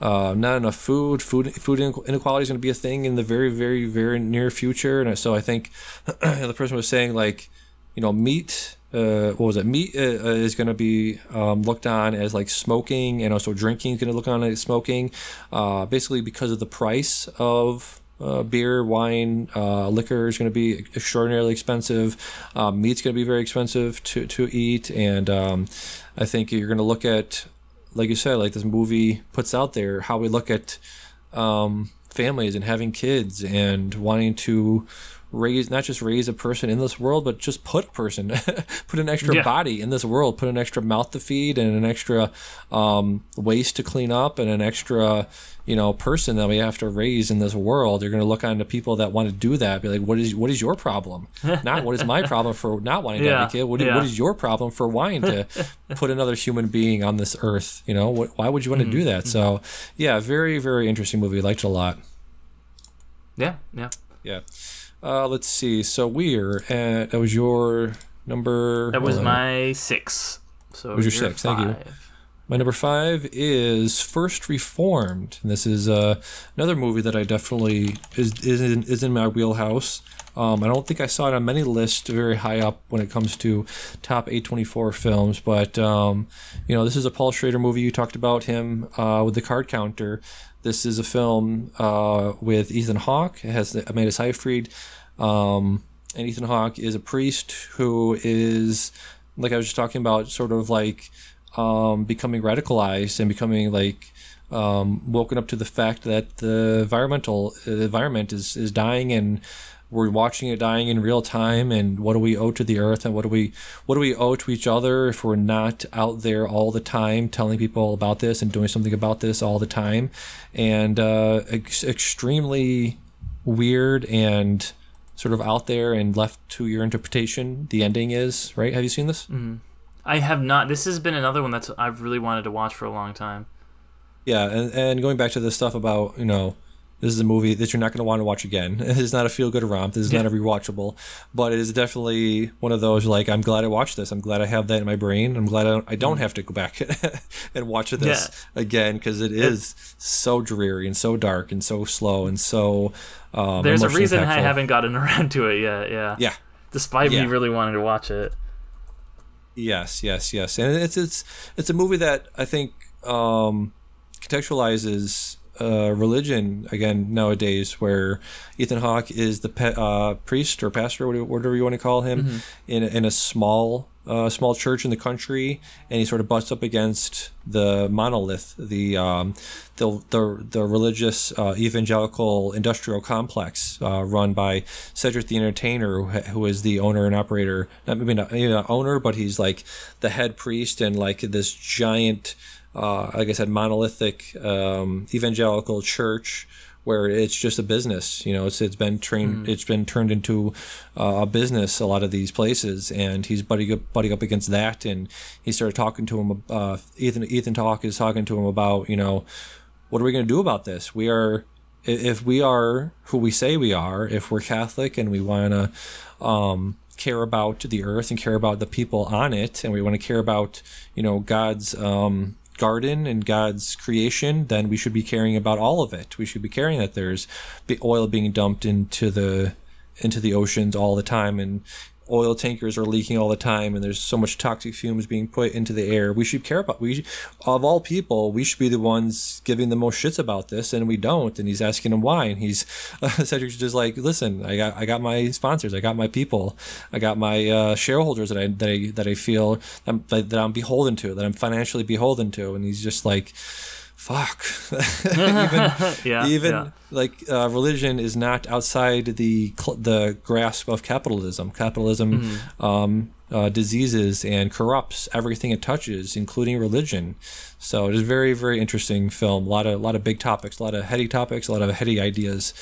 uh, not enough food. Food food inequality is going to be a thing in the very very very near future. And so I think the person was saying like, you know, meat. Uh, what was it? Meat uh, uh, is going to be um, looked on as like smoking, and also drinking is going to look on as smoking. Uh, basically, because of the price of uh, beer, wine, uh, liquor is going to be extraordinarily expensive. Um, meat's going to be very expensive to, to eat, and um, I think you're going to look at, like you said, like this movie puts out there how we look at um, families and having kids and wanting to raise not just raise a person in this world but just put a person put an extra Yeah. body in this world put an extra mouth to feed and an extra um, waste to clean up and an extra you know person that we have to raise in this world you're going to look on to people that want to do that be like what is what is your problem not what is my problem for not wanting to have Yeah, a kid what, is, yeah. what is your problem for wanting to put another human being on this earth you know what, why would you want to do Mm-hmm. that so yeah very very interesting movie liked it a lot Yeah, yeah. yeah. Uh, let's see. So we're at that was your number. That was my six. So was your six, thank you. My number five is First Reformed. And this is uh, another movie that I definitely is is in, is in my wheelhouse. Um, I don't think I saw it on many lists very high up when it comes to top A24 films, but um, you know this is a Paul Schrader movie. You talked about him uh, with the card counter. This is a film uh, with Ethan Hawke. It has Amanda Seyfried, um, and Ethan Hawke is a priest who is, like I was just talking about, sort of like um, becoming radicalized and becoming like um, woken up to the fact that the environmental uh, the environment is is dying and we're watching it dying in real time and what do we owe to the earth and what do we what do we owe to each other if we're not out there all the time telling people about this and doing something about this all the time and uh, ex- extremely weird and sort of out there and left to your interpretation the ending is right have you seen this I have not. This has been another one that's I've really wanted to watch for a long time. Yeah, and, and going back to the stuff about, you know, this is a movie that you're not going to want to watch again. Is not a feel good romp. This is not a rewatchable, but it is definitely one of those like, I'm glad I watched this. I'm glad I have that in my brain. I'm glad I don't, I don't have to go back and watch this again because it is so dreary and so dark and so slow and so. Um, There's a reason I haven't gotten around to it yet. Yeah. Yeah. Despite Yeah. me really wanting to watch it. Yes, yes, yes, and it's it's it's a movie that I think um, contextualizes uh, religion again nowadays, where Ethan Hawke is the pe- uh, priest or pastor, whatever you want to call him, mm-hmm. in in a small uh, small church in the country, and he sort of butts up against the monolith, the um, the, the, the religious uh, evangelical industrial complex uh, run by Cedric the Entertainer, who is the owner and operator. Not maybe not, maybe not owner, but he's like the head priest and like this giant, uh, like I said, monolithic um, evangelical church where it's just a business. You know, it's it's been trained, mm. it's been turned into uh, a business. A lot of these places, and he's butting up, butting up against that, and he started talking to him. Uh, Ethan Ethan Hawke is talking to him about you know, what are we going to do about this? We are if we are who we say we are, if we're Catholic and we want to um, care about the earth and care about the people on it, and we want to care about you know God's um, garden and God's creation, then we should be caring about all of it. We should be caring that there's oil being dumped into the into the oceans all the time and oil tankers are leaking all the time and there's so much toxic fumes being put into the air. We should care about we of all people, we should be the ones giving the most shits about this and we don't. And he's asking him why and he's uh, Cedric's just like, "Listen, I got I got my sponsors, I got my people, I got my uh, shareholders that I that I that I feel I'm, that I'm beholden to, that I'm financially beholden to." And he's just like fuck. Even yeah, even yeah. like uh, religion is not outside the the grasp of capitalism. Capitalism mm-hmm. um, uh, diseases and corrupts everything it touches including religion. So it is a very very interesting film. A lot of a lot of big topics a lot of heady topics a lot of heady ideas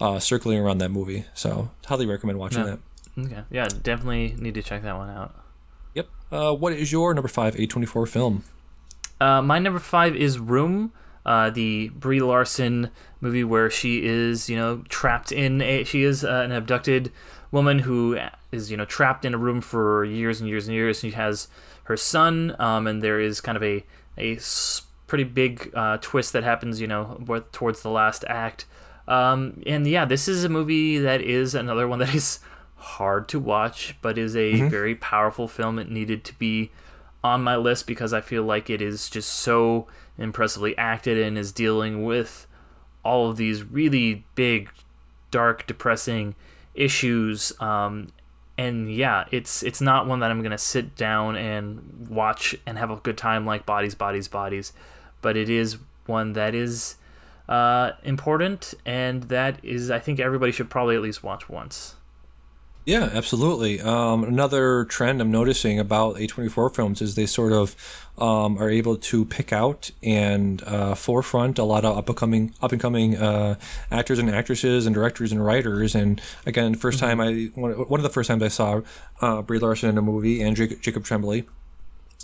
uh, circling around that movie. So highly recommend watching yeah. that. Okay. Yeah definitely need to check that one out. Yep. Uh, what is your number five a24 film uh, my number five is Room, uh, the Brie Larson movie where she is, you know, trapped in a. She is uh, an abducted woman who is, you know, trapped in a room for years and years and years. She has her son, um, and there is kind of a a pretty big uh, twist that happens, you know, towards the last act. Um, and yeah, this is a movie that is another one that is hard to watch, but is a mm-hmm. very powerful film. It needed to be on my list because I feel like it is just so impressively acted and is dealing with all of these really big, dark, depressing issues. Um, and yeah, it's it's not one that I'm gonna sit down and watch and have a good time like Bodies, Bodies, Bodies, but it is one that is uh, important and that is I think everybody should probably at least watch once. Yeah, absolutely. Um, another trend I'm noticing about A24 films is they sort of um, are able to pick out and uh, forefront a lot of up and coming up and coming uh, actors and actresses and directors and writers. And again, 1st mm-hmm. time I one, one of the first times I saw uh, Brie Larson in a movie and Jacob Tremblay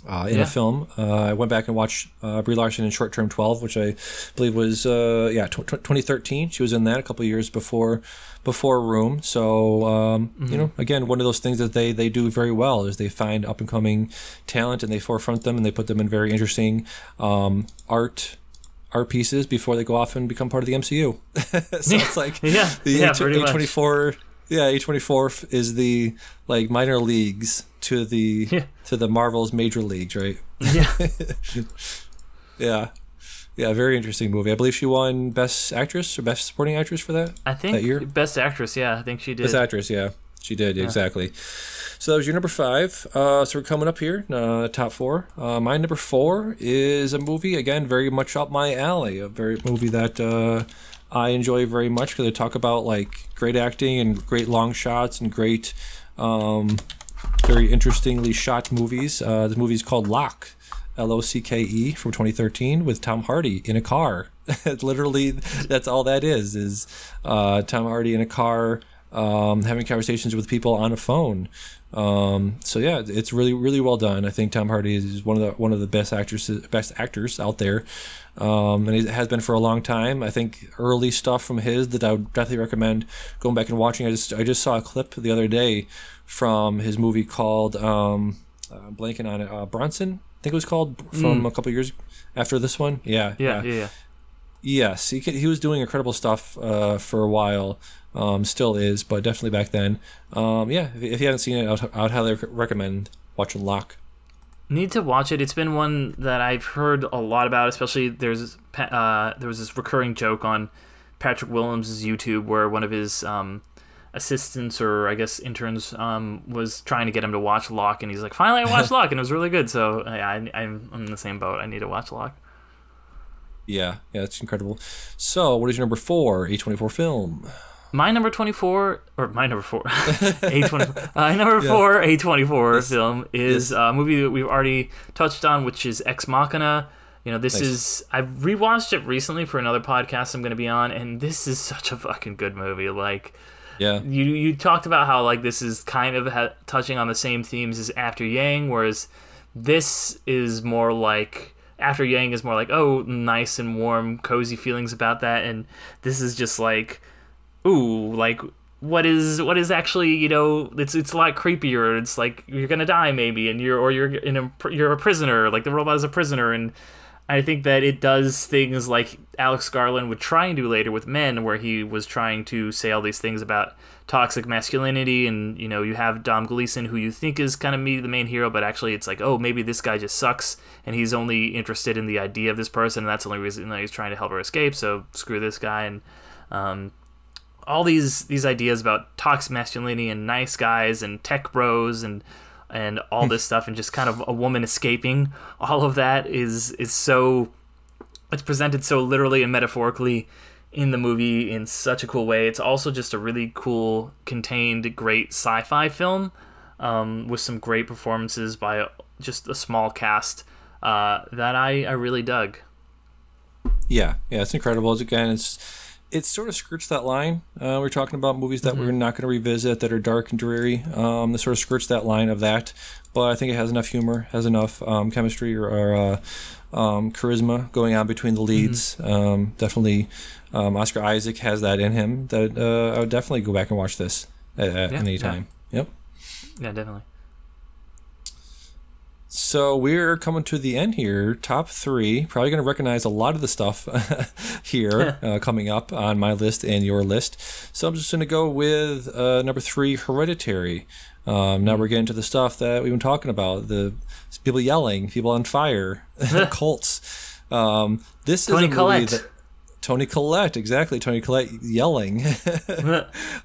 uh, in yeah. a film. Uh, I went back and watched uh, Brie Larson in Short Term 12, which I believe was uh, yeah t- 2013. She was in that a couple years before before Room. So um, mm-hmm. you know, again, one of those things that they they do very well is they find up and coming talent and they forefront them and they put them in very interesting um, art art pieces before they go off and become part of the MCU. so it's like yeah, the yeah, A24 yeah, A24 is the like minor leagues to the yeah. to the Marvel's major leagues, right? Yeah. yeah. Yeah, very interesting movie. I believe she won Best Actress or Best Supporting Actress for that. I think that year. Best Actress, yeah, I think she did. Best Actress, yeah, she did yeah. exactly. So that was your number five. Uh, so we're coming up here, uh, top four. Uh, my number four is a movie again, very much up my alley. A very movie that uh, I enjoy very much because they talk about like great acting and great long shots and great, um, very interestingly shot movies. Uh, movie is called Locke. L O C K E, from 2013 with Tom Hardy in a car. Literally, that's all that is. Is uh, Tom Hardy in a car um, having conversations with people on a phone. Um, so yeah, it's really really well done. I think Tom Hardy is one of the one of the best actors best actors out there, um, and he has been for a long time. I think early stuff from his that I would definitely recommend going back and watching. I just I just saw a clip the other day from his movie called um, uh, blanking on it uh, Bronson. I think it was called from mm. a couple years after this one. Yeah, yeah, yeah. yeah. Yes, he he was doing incredible stuff uh, for a while. Um, still is, but definitely back then. Um, yeah, if, if, you haven't seen it, I would, I would highly recommend watching Locke. Need to watch it. It's been one that I've heard a lot about. Especially there's uh, there was this recurring joke on Patrick Willems' YouTube where one of his um, assistants or I guess interns um, was trying to get him to watch Locke, and he's like, "Finally, I watched Locke, and it was really good." So yeah, I, I'm in the same boat. I need to watch Locke. Yeah, yeah, it's incredible. So, what is your number four A24 film? My number 24, or my number 4, A24, uh, number yeah. 4 A24 yes. film is yes. a movie that we've already touched on, which is Ex Machina. You know, this nice. is, I've rewatched it recently for another podcast I'm going to be on, and this is such a fucking good movie. Like, yeah. You, you talked about how, like, this is kind of ha- touching on the same themes as After Yang, whereas this is more like, after Yang is more like, oh, nice and warm, cozy feelings about that, and this is just like, ooh, like what is what is actually you know it's it's a lot creepier. It's like you're gonna die maybe, and you're or you're in a you're a prisoner. Like the robot is a prisoner, and I think that it does things like Alex Garland would try and do later with Men, where he was trying to say all these things about toxic masculinity, and you know you have Dom Gleeson, who you think is kind of me the main hero, but actually it's like oh maybe this guy just sucks, and he's only interested in the idea of this person, and that's the only reason that he's trying to help her escape. So screw this guy, and um, all these these ideas about toxic masculinity and nice guys and tech bros and and all this stuff and just kind of a woman escaping all of that is is so it's presented so literally and metaphorically in the movie in such a cool way. It's also just a really cool contained great sci-fi film um, with some great performances by just a small cast uh, that I, I really dug. Yeah yeah it's incredible. Again it's it sort of skirts that line. Uh, we're talking about movies that mm-hmm. we're not going to revisit that are dark and dreary. Um, this sort of skirts that line of that, but I think it has enough humor, has enough um, chemistry or, or uh, um, charisma going on between the leads. Mm-hmm. Um, definitely, um, Oscar Isaac has that in him. That uh, I would definitely go back and watch this at, at yeah, any time. Yeah. Yep. Yeah, definitely. So we're coming to the end here. Top three. Probably going to recognize a lot of the stuff here uh, coming up on my list and your list. So I'm just going to go with uh, number three, Hereditary. Um, now we're getting to the stuff that we've been talking about: the people yelling, people on fire, cults. Um, this Toni is a Collette. movie that Toni Collette, exactly. Toni Collette yelling.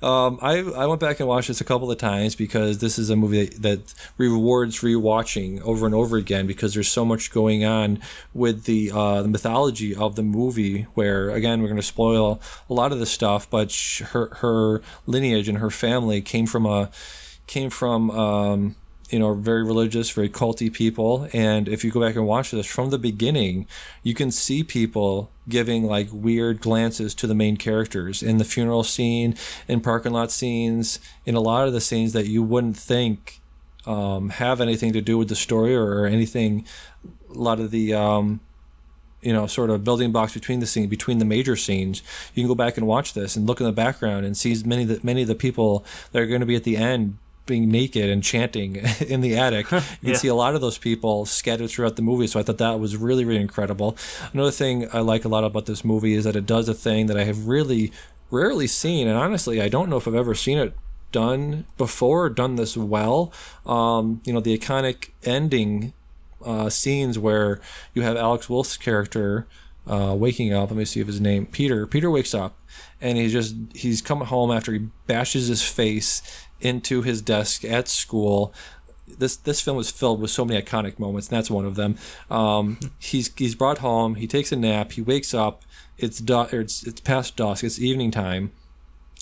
um, I I went back and watched this a couple of times because this is a movie that, that rewards rewatching over and over again because there's so much going on with the uh, the mythology of the movie. Where again, we're going to spoil a lot of the stuff, but her her lineage and her family came from a came from. Um, you know, very religious, very culty people. And if you go back and watch this from the beginning, you can see people giving like weird glances to the main characters in the funeral scene, in parking lot scenes, in a lot of the scenes that you wouldn't think um, have anything to do with the story or anything. A lot of the um, you know sort of building blocks between the scene between the major scenes you can go back and watch this and look in the background and see many of the many of the people that are going to be at the end being naked and chanting in the attic. You can yeah. see a lot of those people scattered throughout the movie. So I thought that was really, really incredible. Another thing I like a lot about this movie is that it does a thing that I have really rarely seen. And honestly, I don't know if I've ever seen it done before, done this well. Um, you know, the iconic ending uh, scenes where you have Alex Wolff's character uh, waking up. Let me see if his name Peter. Peter wakes up and he's just he's coming home after he bashes his face into his desk at school. This this film is filled with so many iconic moments, and that's one of them. Um, he's he's brought home. He takes a nap. He wakes up. It's du- it's it's past dusk. It's evening time.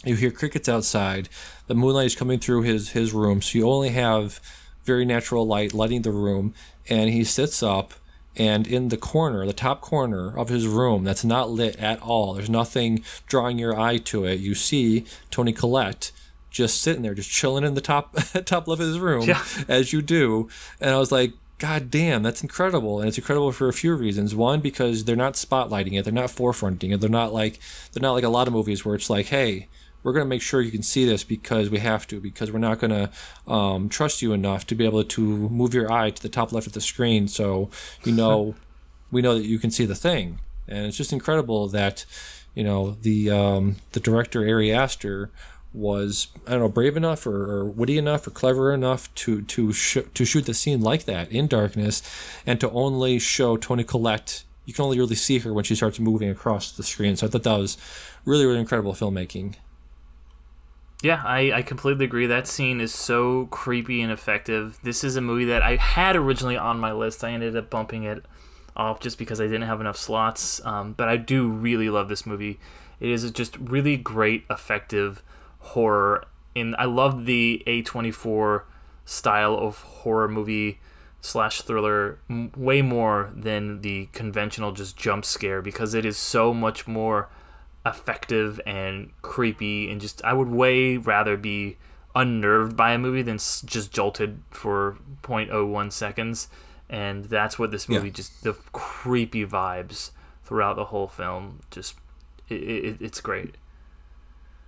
You hear crickets outside. The moonlight is coming through his his room, so you only have very natural light lighting the room. And he sits up, and in the corner, the top corner of his room, that's not lit at all. There's nothing drawing your eye to it. You see Toni Collette just sitting there, just chilling in the top top left of his room, yeah. as you do. And I was like, God damn, that's incredible. And it's incredible for a few reasons. One, because they're not spotlighting it, they're not forefronting it. They're not like they're not like a lot of movies where it's like, hey, we're going to make sure you can see this because we have to, because we're not going to um, trust you enough to be able to move your eye to the top left of the screen so you know we know that you can see the thing. And it's just incredible that you know the um, the director Ari Aster was I don't know brave enough or, or witty enough or clever enough to to sh- to shoot the scene like that in darkness, and to only show Toni Collette. You can only really see her when she starts moving across the screen. So I thought that was really really incredible filmmaking. Yeah, I, I completely agree. That scene is so creepy and effective. This is a movie that I had originally on my list. I ended up bumping it off just because I didn't have enough slots. Um, but I do really love this movie. It is just really great, effective horror. And I love the A24 style of horror movie slash thriller m- way more than the conventional just jump scare because it is so much more effective and creepy and just I would way rather be unnerved by a movie than just jolted for 0.01 seconds and that's what this movie yeah. just the creepy vibes throughout the whole film just it, it, it's great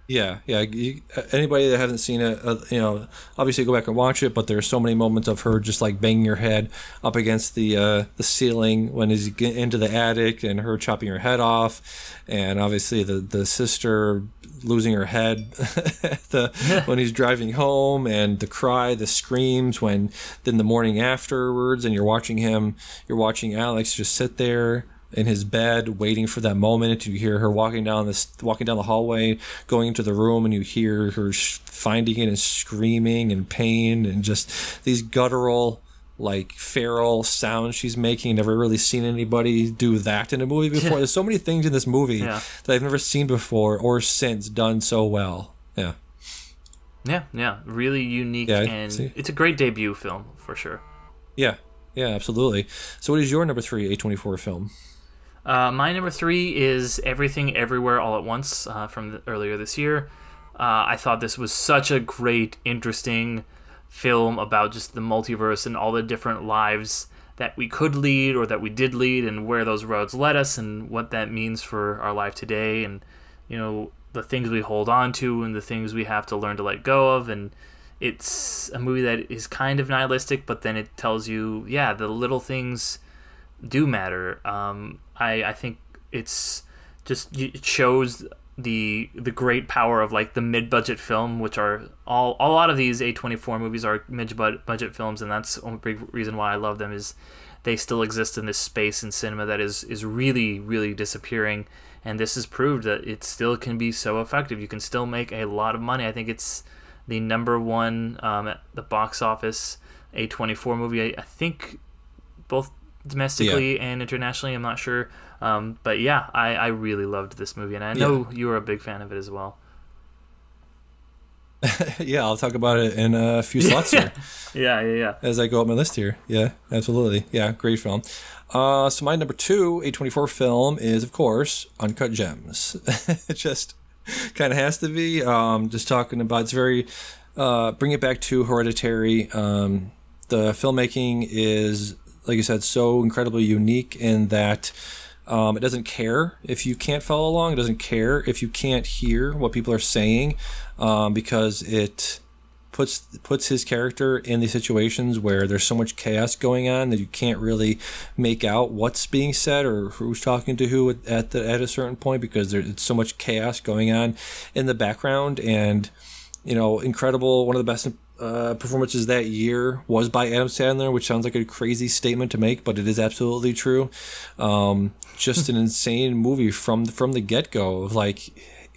yeah, yeah. You, anybody that hasn't seen it, uh, you know, obviously go back and watch it. But there's so many moments of her just like banging her head up against the uh, the ceiling when he's into the attic, and her chopping her head off, and obviously the the sister losing her head the when he's driving home, and the cry, the screams when then the morning afterwards, and you're watching him, you're watching Alex just sit there in his bed waiting for that moment. You hear her walking down this walking down the hallway going into the room and you hear her finding it and screaming in pain and just these guttural like feral sounds she's making. Never really seen anybody do that in a movie before. There's so many things in this movie yeah. that i've never seen before or since done so well. Yeah. Yeah yeah. Really unique yeah, and see. it's a great debut film for sure. Yeah yeah absolutely. So what is your number three a24 film uh, my number three is Everything Everywhere All at Once uh, from the, earlier this year. Uh, I thought this was such a great, interesting film about just the multiverse and all the different lives that we could lead or that we did lead and where those roads led us and what that means for our life today and, you know, the things we hold on to and the things we have to learn to let go of. And it's a movie that is kind of nihilistic, but then it tells you, yeah, the little things do matter. Um, I I think it's just it shows the the great power of like the mid budget film, which are all a lot of these A twenty four movies are mid budget films, and that's a big reason why I love them is they still exist in this space in cinema that is is really really disappearing, and this has proved that it still can be so effective. You can still make a lot of money. I think it's the number one um, at the box office A twenty four movie. I, I think both domestically yeah. and internationally. I'm not sure, um, but yeah, I, I really loved this movie, and I know yeah. you were a big fan of it as well. yeah, I'll talk about it in a few slots here. yeah, yeah, yeah. As I go up my list here, yeah, absolutely, yeah, great film. Uh, so my number two A24 film is, of course, Uncut Gems. it just kind of has to be. Um, just talking about it's very. Uh, bring it back to Hereditary. Um, the filmmaking is like you said, so incredibly unique in that um, it doesn't care if you can't follow along. It doesn't care if you can't hear what people are saying um, because it puts puts his character in these situations where there's so much chaos going on that you can't really make out what's being said or who's talking to who at the, at a certain point because there's so much chaos going on in the background and you know incredible one of the best uh, performances that year was by Adam Sandler, which sounds like a crazy statement to make, but it is absolutely true. Um, just an insane movie from from the get go of like,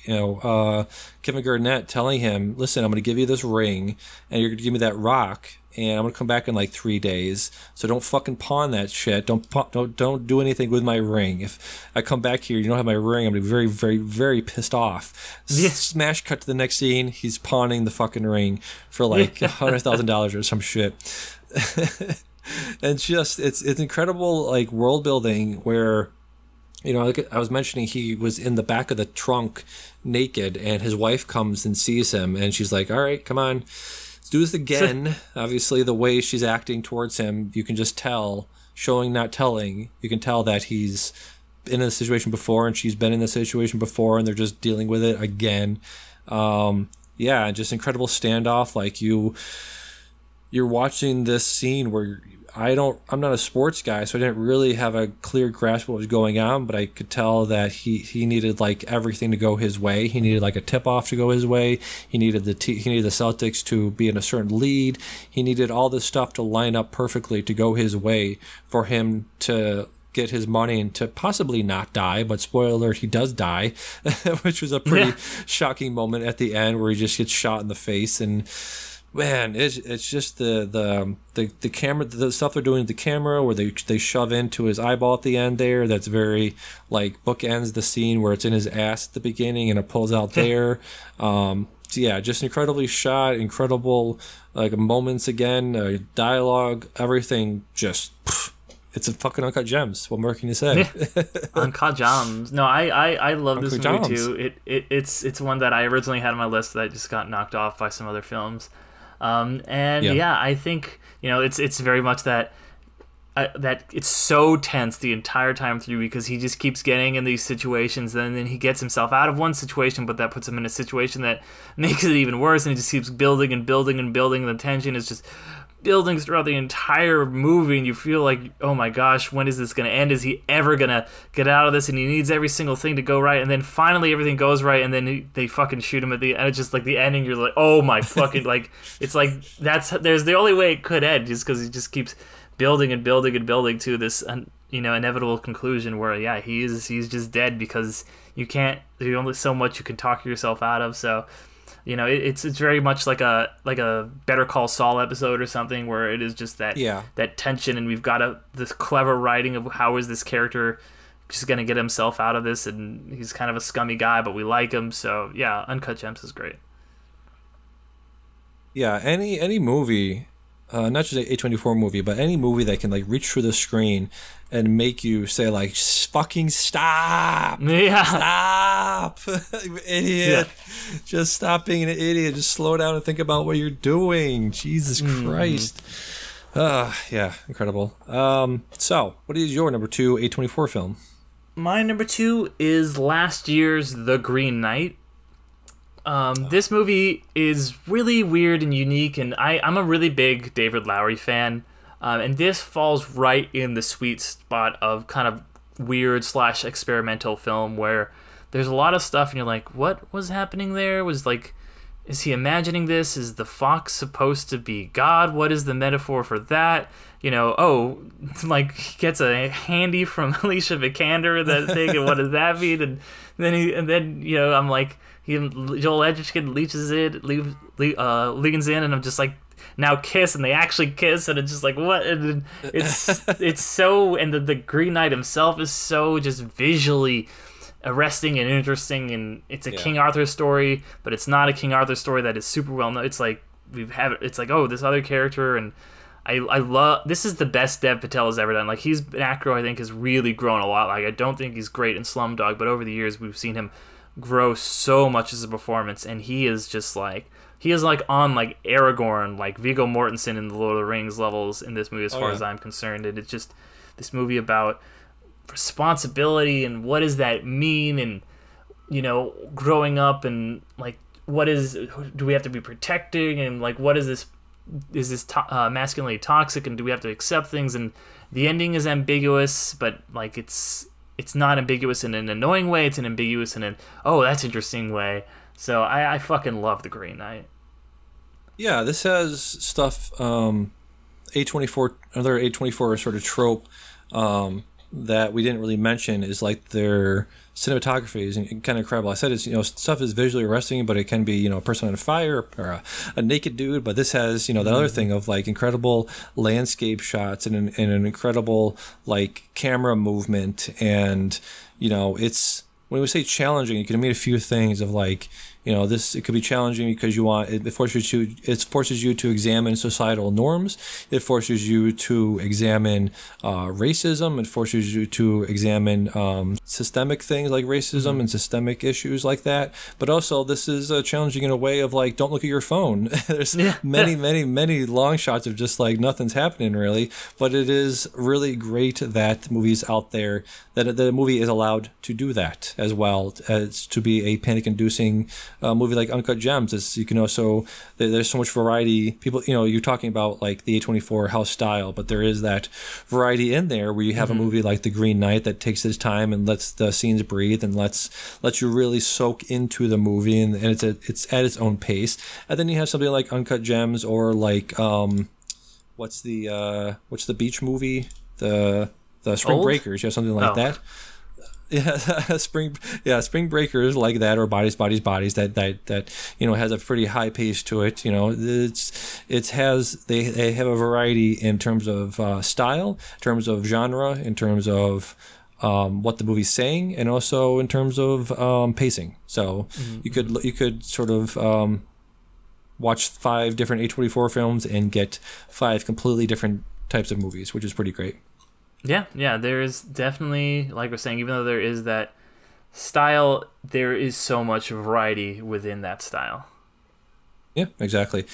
you know, uh, Kevin Garnett telling him, "Listen, I'm going to give you this ring, and you're going to give me that rock, and I'm gonna come back in like three days. So don't fucking pawn that shit. Don't don't don't do anything with my ring. If I come back here, you don't have my ring. I'm gonna be very very very pissed off. Yeah. Smash cut to the next scene. He's pawning the fucking ring for like a hundred thousand dollars or some shit. and just it's it's incredible like world building where you know, like I was mentioning, he was in the back of the trunk naked, and his wife comes and sees him, and she's like, "All right, come on." Let's do this again. Obviously, the way she's acting towards him, you can just tell, showing, not telling, you can tell that he's been in a situation before and she's been in the situation before and they're just dealing with it again. Um, yeah, just incredible standoff. Like you, you're watching this scene where I don't I'm not a sports guy, so I didn't really have a clear grasp of what was going on, but I could tell that he he needed like everything to go his way. He needed like a tip off to go his way. He needed the t- he needed the Celtics to be in a certain lead. He needed all this stuff to line up perfectly to go his way for him to get his money and to possibly not die. But spoiler alert, he does die, which was a pretty yeah. shocking moment at the end where he just gets shot in the face and man, it's it's just the the the, the camera the stuff they're doing with the camera where they they shove into his eyeball at the end there. That's very like bookends the scene where it's in his ass at the beginning and it pulls out there. Um, so yeah, just incredibly shot, incredible like moments again, uh, dialogue, everything. Just pff, it's a fucking uncut gems. What more can you say? Yeah. uncut gems. No, I I, I love uncut this movie gems. too. It, it it's it's one that I originally had on my list that just got knocked off by some other films. Um, and yeah. yeah. I think you know it's it's very much that uh, that it's so tense the entire time through because he just keeps getting in these situations and then he gets himself out of one situation but that puts him in a situation that makes it even worse and he just keeps building and building and building and the tension is just buildings throughout the entire movie, and you feel like, oh my gosh, when is this going to end? Is he ever going to get out of this? And he needs every single thing to go right, and then finally everything goes right, and then he, they fucking shoot him at the end. It's just like the ending. You're like, oh my fucking like, it's like that's there's the only way it could end, just because he just keeps building and building and building to this, you know, inevitable conclusion where yeah, he is he's just dead because you can't. There's only so much you can talk yourself out of. So you know, it, it's it's very much like a like a Better Call Saul episode or something where it is just that yeah. that tension, and we've got a this clever writing of how is this character just gonna get himself out of this, and he's kind of a scummy guy, but we like him. So yeah, Uncut Gems is great. Yeah, any any movie uh, not just a A24 movie, but any movie that can like reach through the screen and make you say like fucking stop, yeah, stop, idiot, yeah. just stop being an idiot, just slow down and think about what you're doing. Jesus mm. Christ. Uh, yeah, incredible. Um, so, what is your number two A24 film? My number two is last year's The Green Knight. Um, this movie is really weird and unique, and I, I'm a really big David Lowery fan. Um, and this falls right in the sweet spot of kind of weird slash experimental film where there's a lot of stuff, and you're like, what was happening there? Was like, is he imagining this? Is the fox supposed to be God? What is the metaphor for that? You know, oh, like he gets a handy from Alicia Vikander that thing, and what does that mean? And then he, and then you know, I'm like, he Joel Edgerton leeches it, leave, uh, leans in, and I'm just like, now kiss, and they actually kiss, and it's just like what? And it's it's so, and the the Green Knight himself is so just visually arresting and interesting, and it's a yeah. King Arthur story, but it's not a King Arthur story that is super well known. It's like we've had it's like oh this other character and. I, I love this is the best Dev Patel has ever done. Like he's an actor I think has really grown a lot. Like I don't think he's great in Slumdog, but over the years we've seen him grow so much as a performance, and he is just like he is like on like Aragorn, like Viggo Mortensen in the Lord of the Rings levels in this movie, as oh, far yeah. as I'm concerned. And it's just this movie about responsibility and what does that mean, and you know, growing up and like what is do we have to be protecting, and like what is this is this to- uh, masculinity toxic, and do we have to accept things? And the ending is ambiguous, but like it's it's not ambiguous in an annoying way. It's an ambiguous in an oh that's interesting way. So I, I fucking love the Green Knight. Yeah, this has stuff. Um, A twenty four another A twenty four sort of trope um, that we didn't really mention is like their cinematography is kind of incredible. I said it's you know stuff is visually arresting, but it can be you know a person on fire or a, a naked dude. But this has you know the mm-hmm. other thing of like incredible landscape shots and an, and an incredible like camera movement, and you know it's when we say challenging, you can mean a few things of like you know this it could be challenging because you want it forces you it forces you to examine societal norms. It forces you to examine uh, racism. It forces you to examine um, systemic things like racism mm-hmm. and systemic issues like that. But also this is uh, challenging in a way of like don't look at your phone. There's yeah. many many many long shots of just like nothing's happening really. But it is really great that the movies out there that the movie is allowed to do that as well as to be a panic inducing a movie like Uncut Gems, it's, you can also there, there's so much variety. People, you know, you're talking about like the A24 house style, but there is that variety in there where you have mm-hmm. a movie like The Green Knight that takes its time and lets the scenes breathe and lets lets you really soak into the movie and, and it's a, it's at its own pace. And then you have something like Uncut Gems or like um, what's the uh, what's the beach movie the the Spring Old? Breakers, yeah, something like oh. that. Yeah, spring, yeah, spring breakers like that, or bodies, bodies, bodies. That that that you know has a pretty high pace to it. You know, it's it has they they have a variety in terms of uh, style, in terms of genre, in terms of um, what the movie's saying, and also in terms of um, pacing. So mm-hmm. you could you could sort of um, watch five different A24 films and get five completely different types of movies, which is pretty great. Yeah, yeah, there is definitely, like we're saying, even though there is that style, there is so much variety within that style. Yeah, exactly.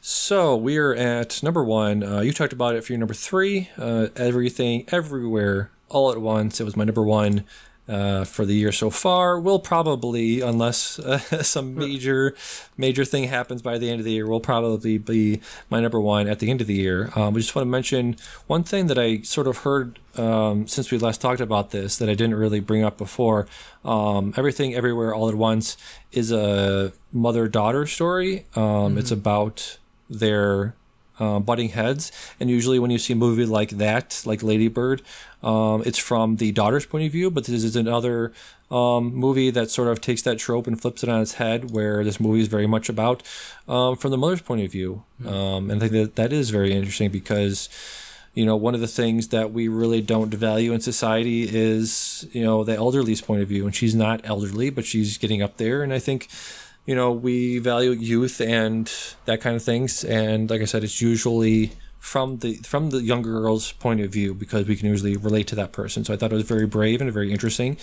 So we're at number one. Uh, you talked about it for your number three. Uh, everything, everywhere, all at once. It was my number one uh, for the year so far. We'll probably, unless uh, some major major thing happens by the end of the year, will probably be my number one at the end of the year. Um, we just want to mention one thing that I sort of heard um, since we last talked about this that I didn't really bring up before. Um, Everything, Everywhere, All at Once is a mother daughter story. Um, mm-hmm. It's about their uh, butting heads. And usually, when you see a movie like that, like Lady Bird, um, it's from the daughter's point of view. But this is another um, movie that sort of takes that trope and flips it on its head, where this movie is very much about um, from the mother's point of view. Mm-hmm. and I think that that is very interesting because you know one of the things that we really don't value in society is you know the elderly's point of view and she's not elderly but she's getting up there and i think you know, we value youth and that kind of things. And like I said, it's usually from the from the younger girl's point of view because we can usually relate to that person. So I thought it was very brave and very interesting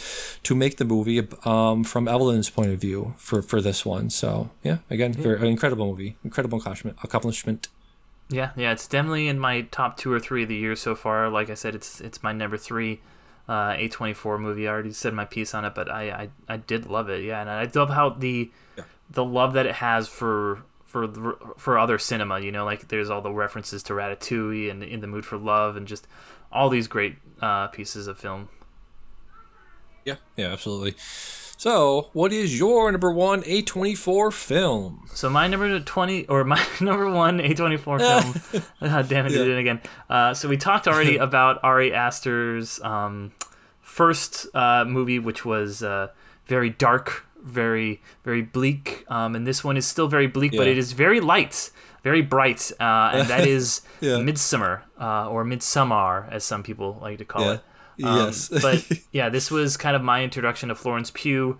to make the movie um, from Evelyn's point of view for for this one. So yeah, again, yeah. very incredible movie, incredible accomplishment. accomplishment. Yeah, yeah, it's definitely in my top two or three of the year so far. Like I said, it's it's my number three uh, A24 movie. I already said my piece on it, but I, I, I did love it. Yeah, and I love how the. The love that it has for for for other cinema. You know, like there's all the references to Ratatouille and In the Mood for Love, and just all these great uh, pieces of film. Yeah, yeah, absolutely. So, what is your number one A24 film? So my number twenty or my number one A24 film. oh, damn it, yeah. did it again. Uh, so we talked already about Ari Aster's um, first uh, movie, which was uh, very dark, very very bleak, um, and this one is still very bleak, yeah. but it is very light, very bright, uh, and that is yeah. Midsommar uh, or midsummer as some people like to call it. Um, yes. but yeah, this was kind of my introduction to Florence Pugh.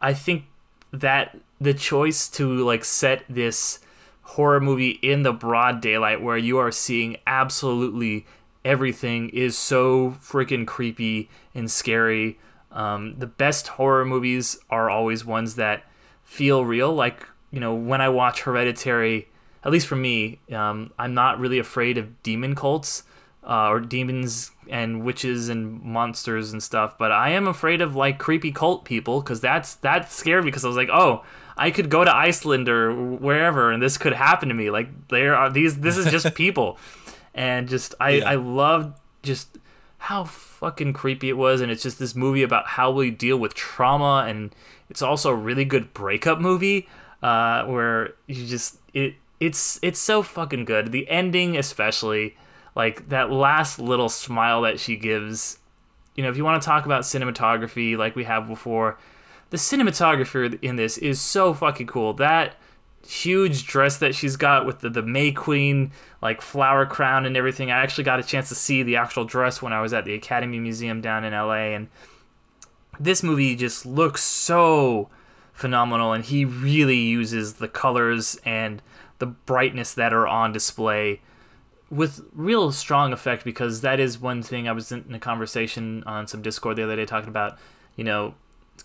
I think that the choice to like set this horror movie in the broad daylight where you are seeing absolutely everything is so freaking creepy and scary. Um, the best horror movies are always ones that feel real. Like, you know, when I watch Hereditary, at least for me, um, I'm not really afraid of demon cults uh, or demons and witches and monsters and stuff. But I am afraid of like creepy cult people because that's that scared me because I was like, oh, I could go to Iceland or wherever and this could happen to me. Like there are these. This is just people, and just I yeah. I love just how fucking creepy it was, and it's just this movie about how we deal with trauma, and it's also a really good breakup movie uh, where you just it it's it's so fucking good. The ending especially like that last little smile that she gives you know if you want to talk about cinematography like we have before the cinematographer in this is so fucking cool that huge dress that she's got with the, the may queen like flower crown and everything. I actually got a chance to see the actual dress when i was at the academy museum down in la and this movie just looks so phenomenal and he really uses the colors and the brightness that are on display with real strong effect because that is one thing. I was in a conversation on some Discord the other day talking about, you know,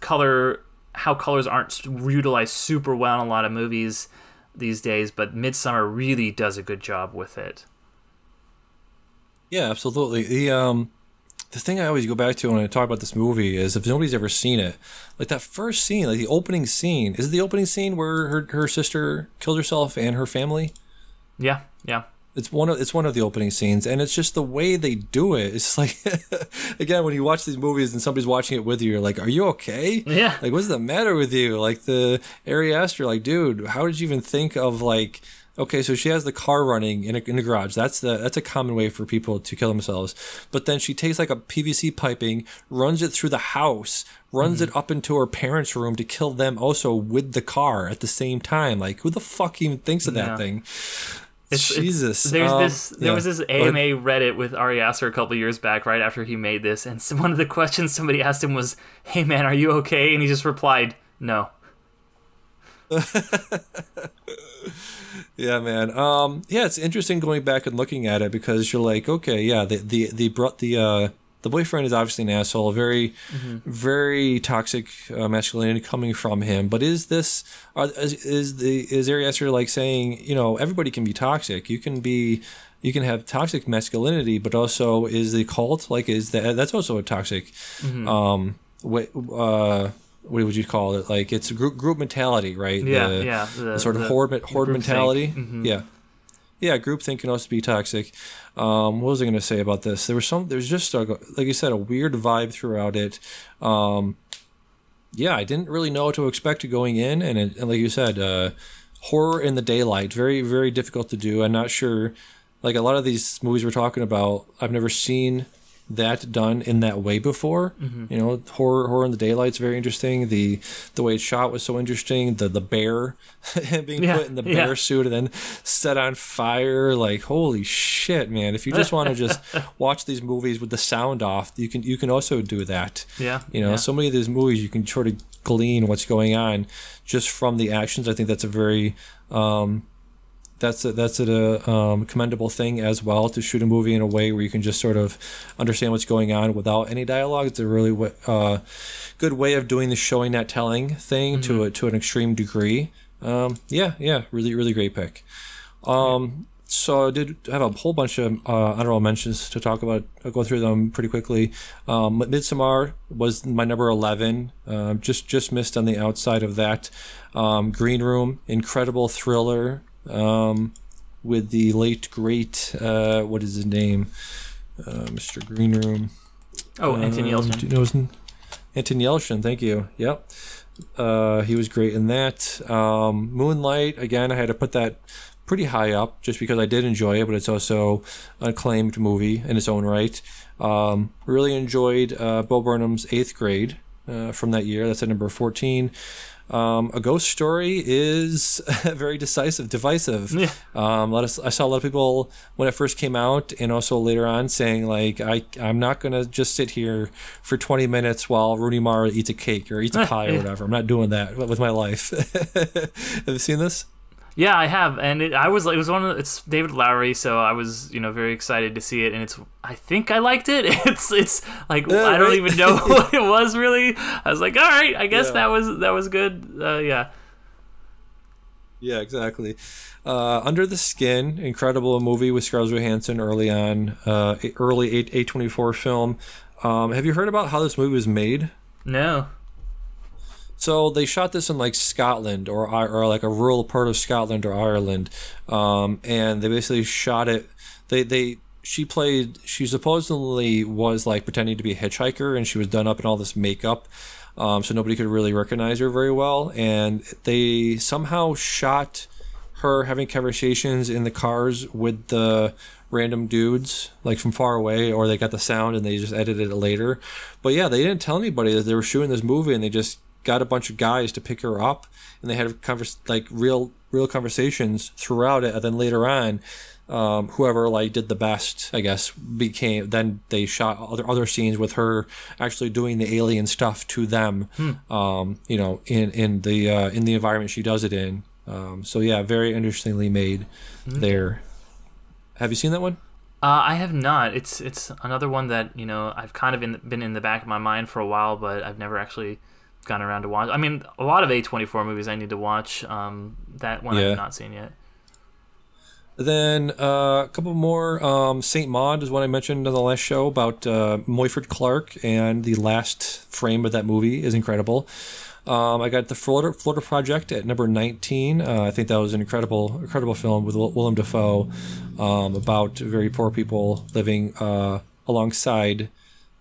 color, how colors aren't utilized super well in a lot of movies these days, but Midsommar really does a good job with it. Yeah, absolutely. The um, the thing I always go back to when I talk about this movie is if nobody's ever seen it, like that first scene, like the opening scene, is it the opening scene where her, her sister killed herself and her family? Yeah, yeah. It's one of it's one of the opening scenes, and it's just the way they do it. It's like again when you watch these movies and somebody's watching it with you, you're like, "Are you okay? Yeah. Like, what's the matter with you?" Like the Ari Aster, like, dude, how did you even think of like? Okay, so she has the car running in a, in a garage. That's the that's a common way for people to kill themselves. But then she takes like a PVC piping, runs it through the house, runs Mm-hmm. it up into her parents' room to kill them also with the car at the same time. Like, who the fuck even thinks of that Yeah. thing? It's- it's- Jesus. there's Um, this. There yeah. was this AMA Reddit with Ari Aster a couple years back, right after he made this, and so one of the questions somebody asked him was, "Hey man, are you okay?" And he just replied, "No." Yeah, man. Um, yeah, it's interesting going back and looking at it because you're like, okay, yeah, the the the brought the uh the boyfriend is obviously an asshole, very very toxic uh, masculinity coming from him. But is this are, is, is the is Ari Aster like saying, you know, everybody can be toxic. You can be you can have toxic masculinity, but also is the cult like is that that's also a toxic um what uh what would you call it? Like it's a group group mentality, right? Yeah, The- yeah. The, the sort of the- horde horde mentality. Mhm. Yeah, yeah. Groupthink can also be toxic. Um, what was I going to say about this? There was some. There was just a, like you said, a weird vibe throughout it. Um, yeah, I didn't really know what to expect going in, and, it, and like you said, uh, horror in the daylight, very very difficult to do. I'm not sure. Like a lot of these movies we're talking about, I've never seen that done in that way before. You know, horror horror in the daylight's very interesting. The the way it's shot was so interesting. The the bear being Yeah, put in the yeah. bear suit and then set on fire. Like holy shit, man! If you just want to just watch these movies with the sound off, you can you can also do that. Yeah. You know, yeah. so many of these movies you can sort of glean what's going on just from the actions. I think that's a very um, that's a, that's a um, commendable thing as well to shoot a movie in a way where you can just sort of understand what's going on without any dialogue. It's a really uh, good way of doing the showing not telling thing to a, to an extreme degree. Um, yeah, yeah, really really great pick. Um, so I did have a whole bunch of uh, honorable mentions to talk about. I'll go through them pretty quickly. Um, Midsommar was my number eleven. Uh, just just missed on the outside of that. Um, Green Room, incredible thriller um, with the late great uh, what is his name, uh, Mr. Green Room. oh, Anthony Um, Yelchin. do you know his n- Anthony Yelchin, thank you. Yep. Uh, he was great in that. Um, Moonlight, again, I had to put that pretty high up just because I did enjoy it, but it's also an acclaimed movie in its own right. Um, really enjoyed uh, Bo Burnham's Eighth Grade uh, from that year. That's at number 14. Um, a Ghost Story is very decisive, divisive. Yeah. Um, a lot of, I saw a lot of people when it first came out, and also later on, saying like, "I I'm not gonna just sit here for 20 minutes while Rooney Mara eats a cake or eats a pie or whatever. I'm not doing that with my life." Have you seen this? Yeah, I have, and it, I was it was one of the, it's David Lowery, so I was you know very excited to see it, and it's I think I liked it. It's it's like Yeah, I don't right? even know what it was really. I was like, all right, I guess Yeah. that was that was good. Uh, yeah, Yeah, exactly. Uh, Under the Skin, incredible movie with Scarlett Johansson early on, uh, early A twenty four film. Um, have you heard about how this movie was made? no, So they shot this in like Scotland or or like a rural part of Scotland or Ireland, um, and they basically shot it. They they she played she supposedly was like pretending to be a hitchhiker, and she was done up in all this makeup, um, so nobody could really recognize her very well. And they somehow shot her having conversations in the cars with the random dudes like from far away or they got the sound and they just edited it later but yeah they didn't tell anybody that they were shooting this movie and they just got a bunch of guys to pick her up and they had convers- like real real conversations throughout it and then later on um, whoever like did the best i guess became then they shot other other scenes with her actually doing the alien stuff to them um, you know in in the uh, in the environment she does it in. Um, so yeah very interestingly made there. Have you seen that one? Uh, I have not. It's it's another one that you know I've kind of in, been in the back of my mind for a while, but I've never actually gone around to watch. I mean, a lot of A twenty four movies I need to watch. Um, that one Yeah. I've not seen yet. Then uh, a couple more. Um, Saint Maud is one I mentioned on the last show about uh, Morfydd Clark, and the last frame of that movie is incredible. Um, I got the Florida Florida Project at number 19. Uh, I think that was an incredible incredible film with Willem Dafoe um, about very poor people living uh, alongside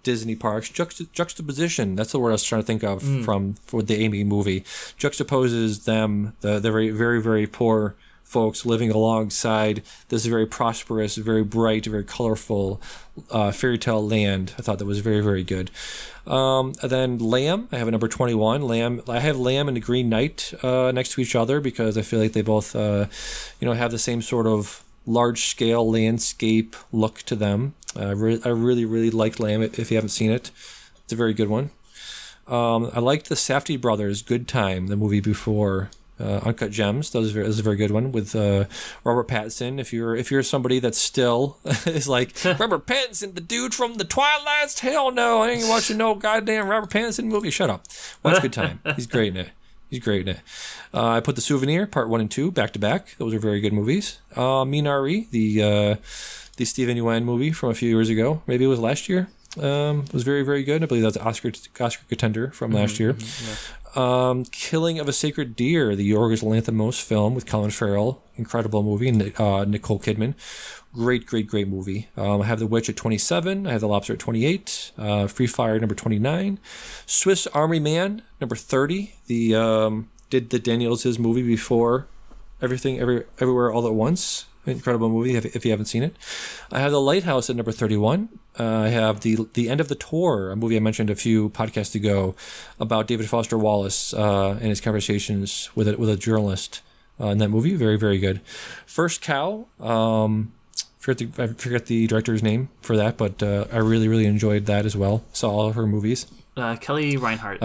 Disney parks. Juxta- juxtaposition. That's the word I was trying to think of from for the Amy movie. Juxtaposes them, the the very very very poor folks living alongside this very prosperous, very bright, very colorful uh, fairy tale land. I thought that was very very good. Um, and then Lamb, I have a number 21. Lamb, I have Lamb and the Green Knight uh, next to each other because I feel like they both, uh, you know, have the same sort of large scale landscape look to them. Uh, re- I really, really liked Lamb if you haven't seen it. It's a very good one. Um, I liked the Safdie brothers, Good Time, the movie before uh, Uncut Gems. That was, very, that was a very good one with uh, Robert Pattinson. If you're if you're somebody that still is like Robert Pattinson, the dude from the Twilights, hell no, I ain't watching no goddamn Robert Pattinson movie. Shut up. Watch Good Time. He's great in it. He's great in it. Uh, I put the Souvenir Part One and Two back to back. Those are very good movies. Uh, Minari, the uh, the Steven Yeun movie from a few years ago. Maybe it was last year. Um, was very very good. I believe that's Oscar Oscar contender from last year. Um, Killing of a Sacred Deer, the Yorgos Lanthimos film with Colin Farrell, incredible movie, and uh, Nicole Kidman, great, great, great movie. Um, I have The Witch at 27, I have The Lobster at 28, uh, Free Fire number 29, Swiss Army Man number 30. The um, did the Daniels his movie before Everything Every Everywhere All at Once. Incredible movie if, if you haven't seen it. I have The Lighthouse at number 31. Uh, I have the the End of the Tour, a movie I mentioned a few podcasts ago about David Foster Wallace uh, and his conversations with a, with a journalist uh, in that movie. Very very good. First Cow. Um, forget the, I forget the director's name for that, but uh, I really really enjoyed that as well. Saw all of her movies. Uh, Kelly Reinhardt.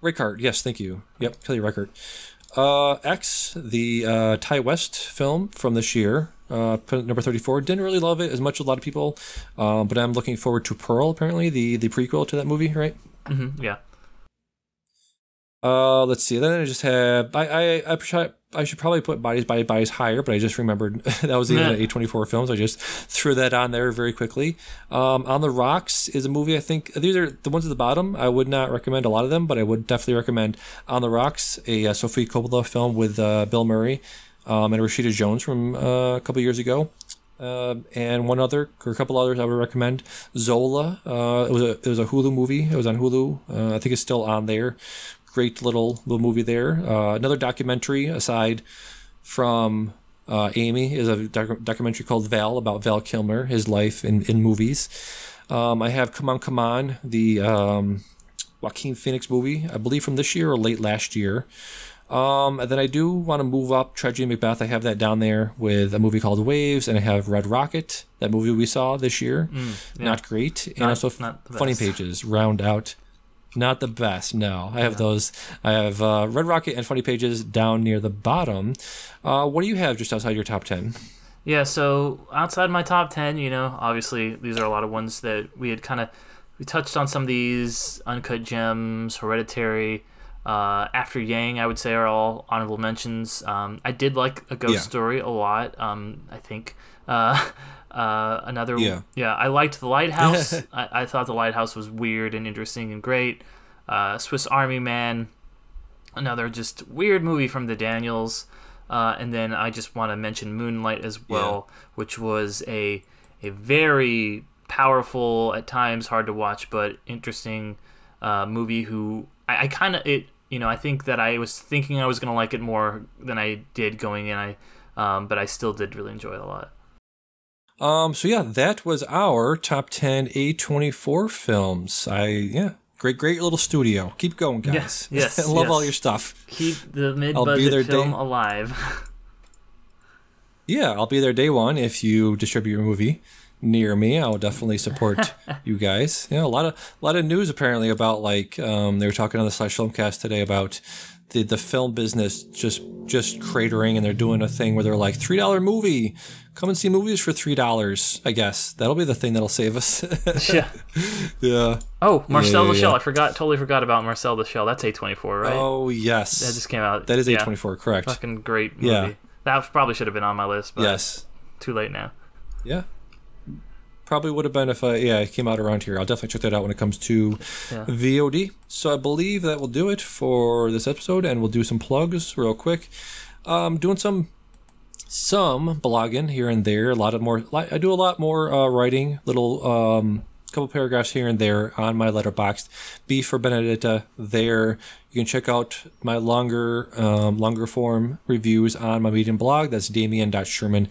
Reichardt, yes, thank you. Yep, Kelly Reichardt. Uh, X, the uh, Ti West film from this year, uh, number 34. Didn't really love it as much as a lot of people, um, but I'm looking forward to Pearl, apparently, the, the prequel to that movie, right? Mm-hmm, yeah. Uh, let's see. Then I just have I I I, try, I should probably put bodies by bodies higher, but I just remembered that was even an A24 film, so I just threw that on there very quickly. Um, On the Rocks is a movie I think these are the ones at the bottom. I would not recommend a lot of them, but I would definitely recommend On the Rocks, a uh, Sophie Coppola film with uh, Bill Murray um, and Rashida Jones from uh, a couple years ago. Uh, and one other or a couple others I would recommend. Zola. Uh, it was a it was a Hulu movie. It was on Hulu. Uh, I think it's still on there. Great little little movie there. Uh, another documentary aside from uh, Amy is a doc- documentary called Val about Val Kilmer, his life in in movies. Um, I have Come On Come On, the um, Joaquin Phoenix movie, I believe from this year or late last year. Um, and then I do want to move up Tragedy Macbeth. I have that down there with a movie called Waves, and I have Red Rocket, that movie we saw this year. Not great. And also not Funny. Pages round out. Not the best. No, I have those. I have uh, Red Rocket and Funny Pages down near the bottom. Uh, what do you have just outside your top ten? Yeah, so outside my top 10, you know, obviously these are a lot of ones that we had kind of we touched on some of these uncut gems, hereditary, uh, after Yang, I would say are all honorable mentions. Um, I did like a ghost Yeah. story a lot. Um, I think uh, uh, another Yeah. yeah, I liked the lighthouse. I, I thought the lighthouse was weird and interesting and great. Uh, Swiss Army Man, another just weird movie from the Daniels. Uh, and then I just want to mention Moonlight as well, which was a a very powerful, at times hard to watch, but interesting uh, movie. Who I, I kind of it you know I think that I was thinking I was gonna like it more than I did going in. I um, but I still did really enjoy it a lot. Um, so yeah, that was our top ten A24 films. I yeah, great, great little studio. Keep going, guys. yes, I love yes. all your stuff. Keep the mid I'll be there budget film day- alive. Yeah, I'll be there day one if you distribute your movie near me. I'll definitely support you guys. Yeah, a lot of a lot of news apparently about like um, they were talking on the Slash Filmcast today about the the film business just just cratering, and they're doing a thing where they're like three dollar movie. Come and see movies for three dollars. I guess that'll be the thing that'll save us. yeah. yeah. Oh, Marcel yeah, the Shell. yeah. I forgot. Totally forgot about Marcel the Shell. That's A twenty four, right? Oh yes, that just came out. that is Yeah. A twenty four. Correct. Fucking great movie. Yeah. That probably should have been on my list, but Yes. too late now. Yeah. Probably would have been if I yeah it came out around here. I'll definitely check that out when it comes to Yeah. VOD. So I believe that will do it for this episode, and we'll do some plugs real quick. Um, doing some some blogging here and there. A lot of more. I do a lot more uh, writing. Little um, couple paragraphs here and there on my Letterboxd. B for Benedetta. There you can check out my longer um, longer form reviews on my Medium blog. That's Damian.Sherman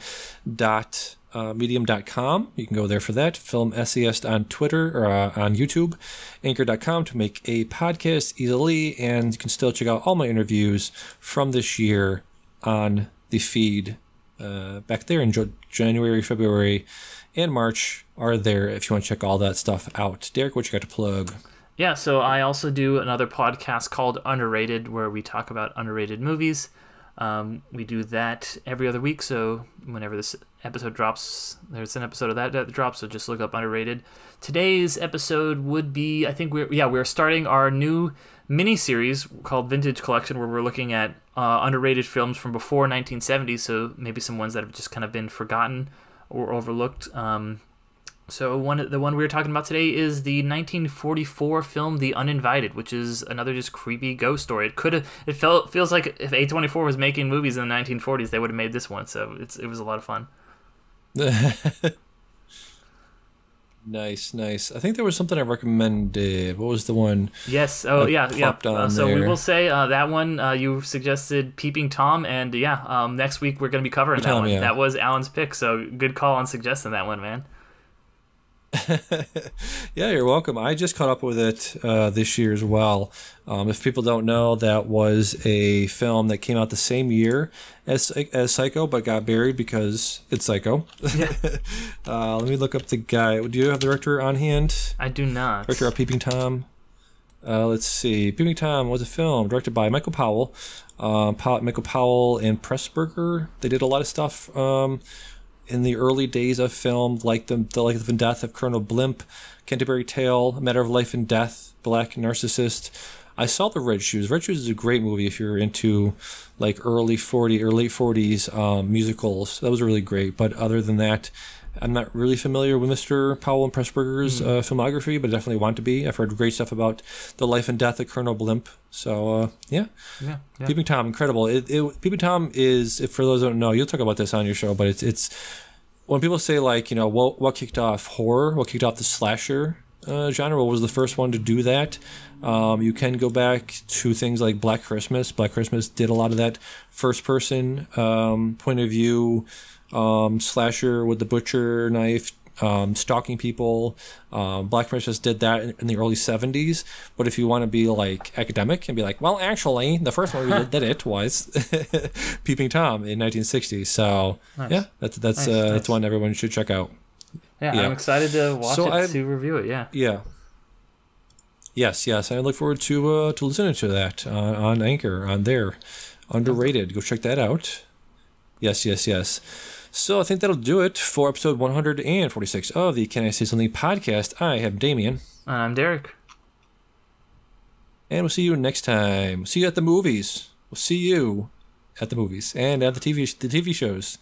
dot uh, medium.com. You can go there for that. Film essayist on Twitter or uh, on YouTube. Anchor.com to make a podcast easily. And you can still check out all my interviews from this year on the feed uh, back there in January, February, and March are there if you want to check all that stuff out. Derick, what you got to plug? Yeah, so I also do another podcast called Underrated where we talk about underrated movies. Um, we do that every other week, so whenever this episode drops, there's an episode of that that drops, so just look up Underrated. Today's episode would be, I think we're, yeah, we're starting our new mini series called Vintage Collection where we're looking at uh, underrated films from before 1970, so maybe some ones that have just kind of been forgotten or overlooked. Um, so one the one we were talking about today is the 1944 film The Uninvited, which is another just creepy ghost story. It could have it felt feels like if A24 was making movies in the 1940s, they would have made this one. So it's it was a lot of fun. Nice, nice. I think there was something I recommended. What was the one? Yes. Oh yeah, yeah. Uh, so we will say uh, that one uh, you suggested Peeping Tom, and yeah, um, next week we're going to be covering that Tom, one. yeah. That was Alan's pick, so good call on suggesting that one, man. Yeah, you're welcome. I just caught up with it uh, this year as well. Um, if people don't know, that was a film that came out the same year as as Psycho, but got buried because it's Psycho. Yeah. uh, let me look up the guy. Do you have the director on hand? I do not. Director of Peeping Tom. Uh, let's see. Peeping Tom was a film directed by Michael Powell. Um, Michael Powell and Pressburger. They did a lot of stuff um, in the early days of film, like the, the Life and Death of Colonel Blimp, Canterbury Tale, A Matter of Life and Death, Black Narcissus. I saw the Red Shoes. Red Shoes is a great movie if you're into like early 40 or late 40s um, musicals. That was really great. But other than that, I'm not really familiar with Mr. Powell and Pressburger's uh, filmography, but definitely want to be. I've heard great stuff about the life and death of Colonel Blimp. So uh, yeah, Yeah. yeah. Peeping Tom, incredible. It, it, Peeping Tom is, if for those who don't know, you'll talk about this on your show, but it's it's when people say like you know what what kicked off horror, what kicked off the slasher uh, genre, what was the first one to do that? Um, you can go back to things like Black Christmas. Black Christmas did a lot of that first person um, point of view um, slasher with the butcher knife. Um, stalking people. Um, Black Christmas did that in, in the early 70s. But if you want to be like academic and be like, well, actually, the first one that did it was Peeping Tom in 1960. So yeah, that's that's Nice, uh, nice. that's one everyone should check out. Yeah, Yeah. I'm excited to watch So it I- to review it. Yeah. Yeah. Yes, yes. I look forward to uh, to listening to that uh, on Anchor on there. Underrated. Go check that out. Yes, yes, yes. So I think that'll do it for episode 146 of the Can I Say Something podcast. I have Damian, And I'm Derick. and we'll see you next time. See you at the movies. We'll see you at the movies and at the TV the TV shows.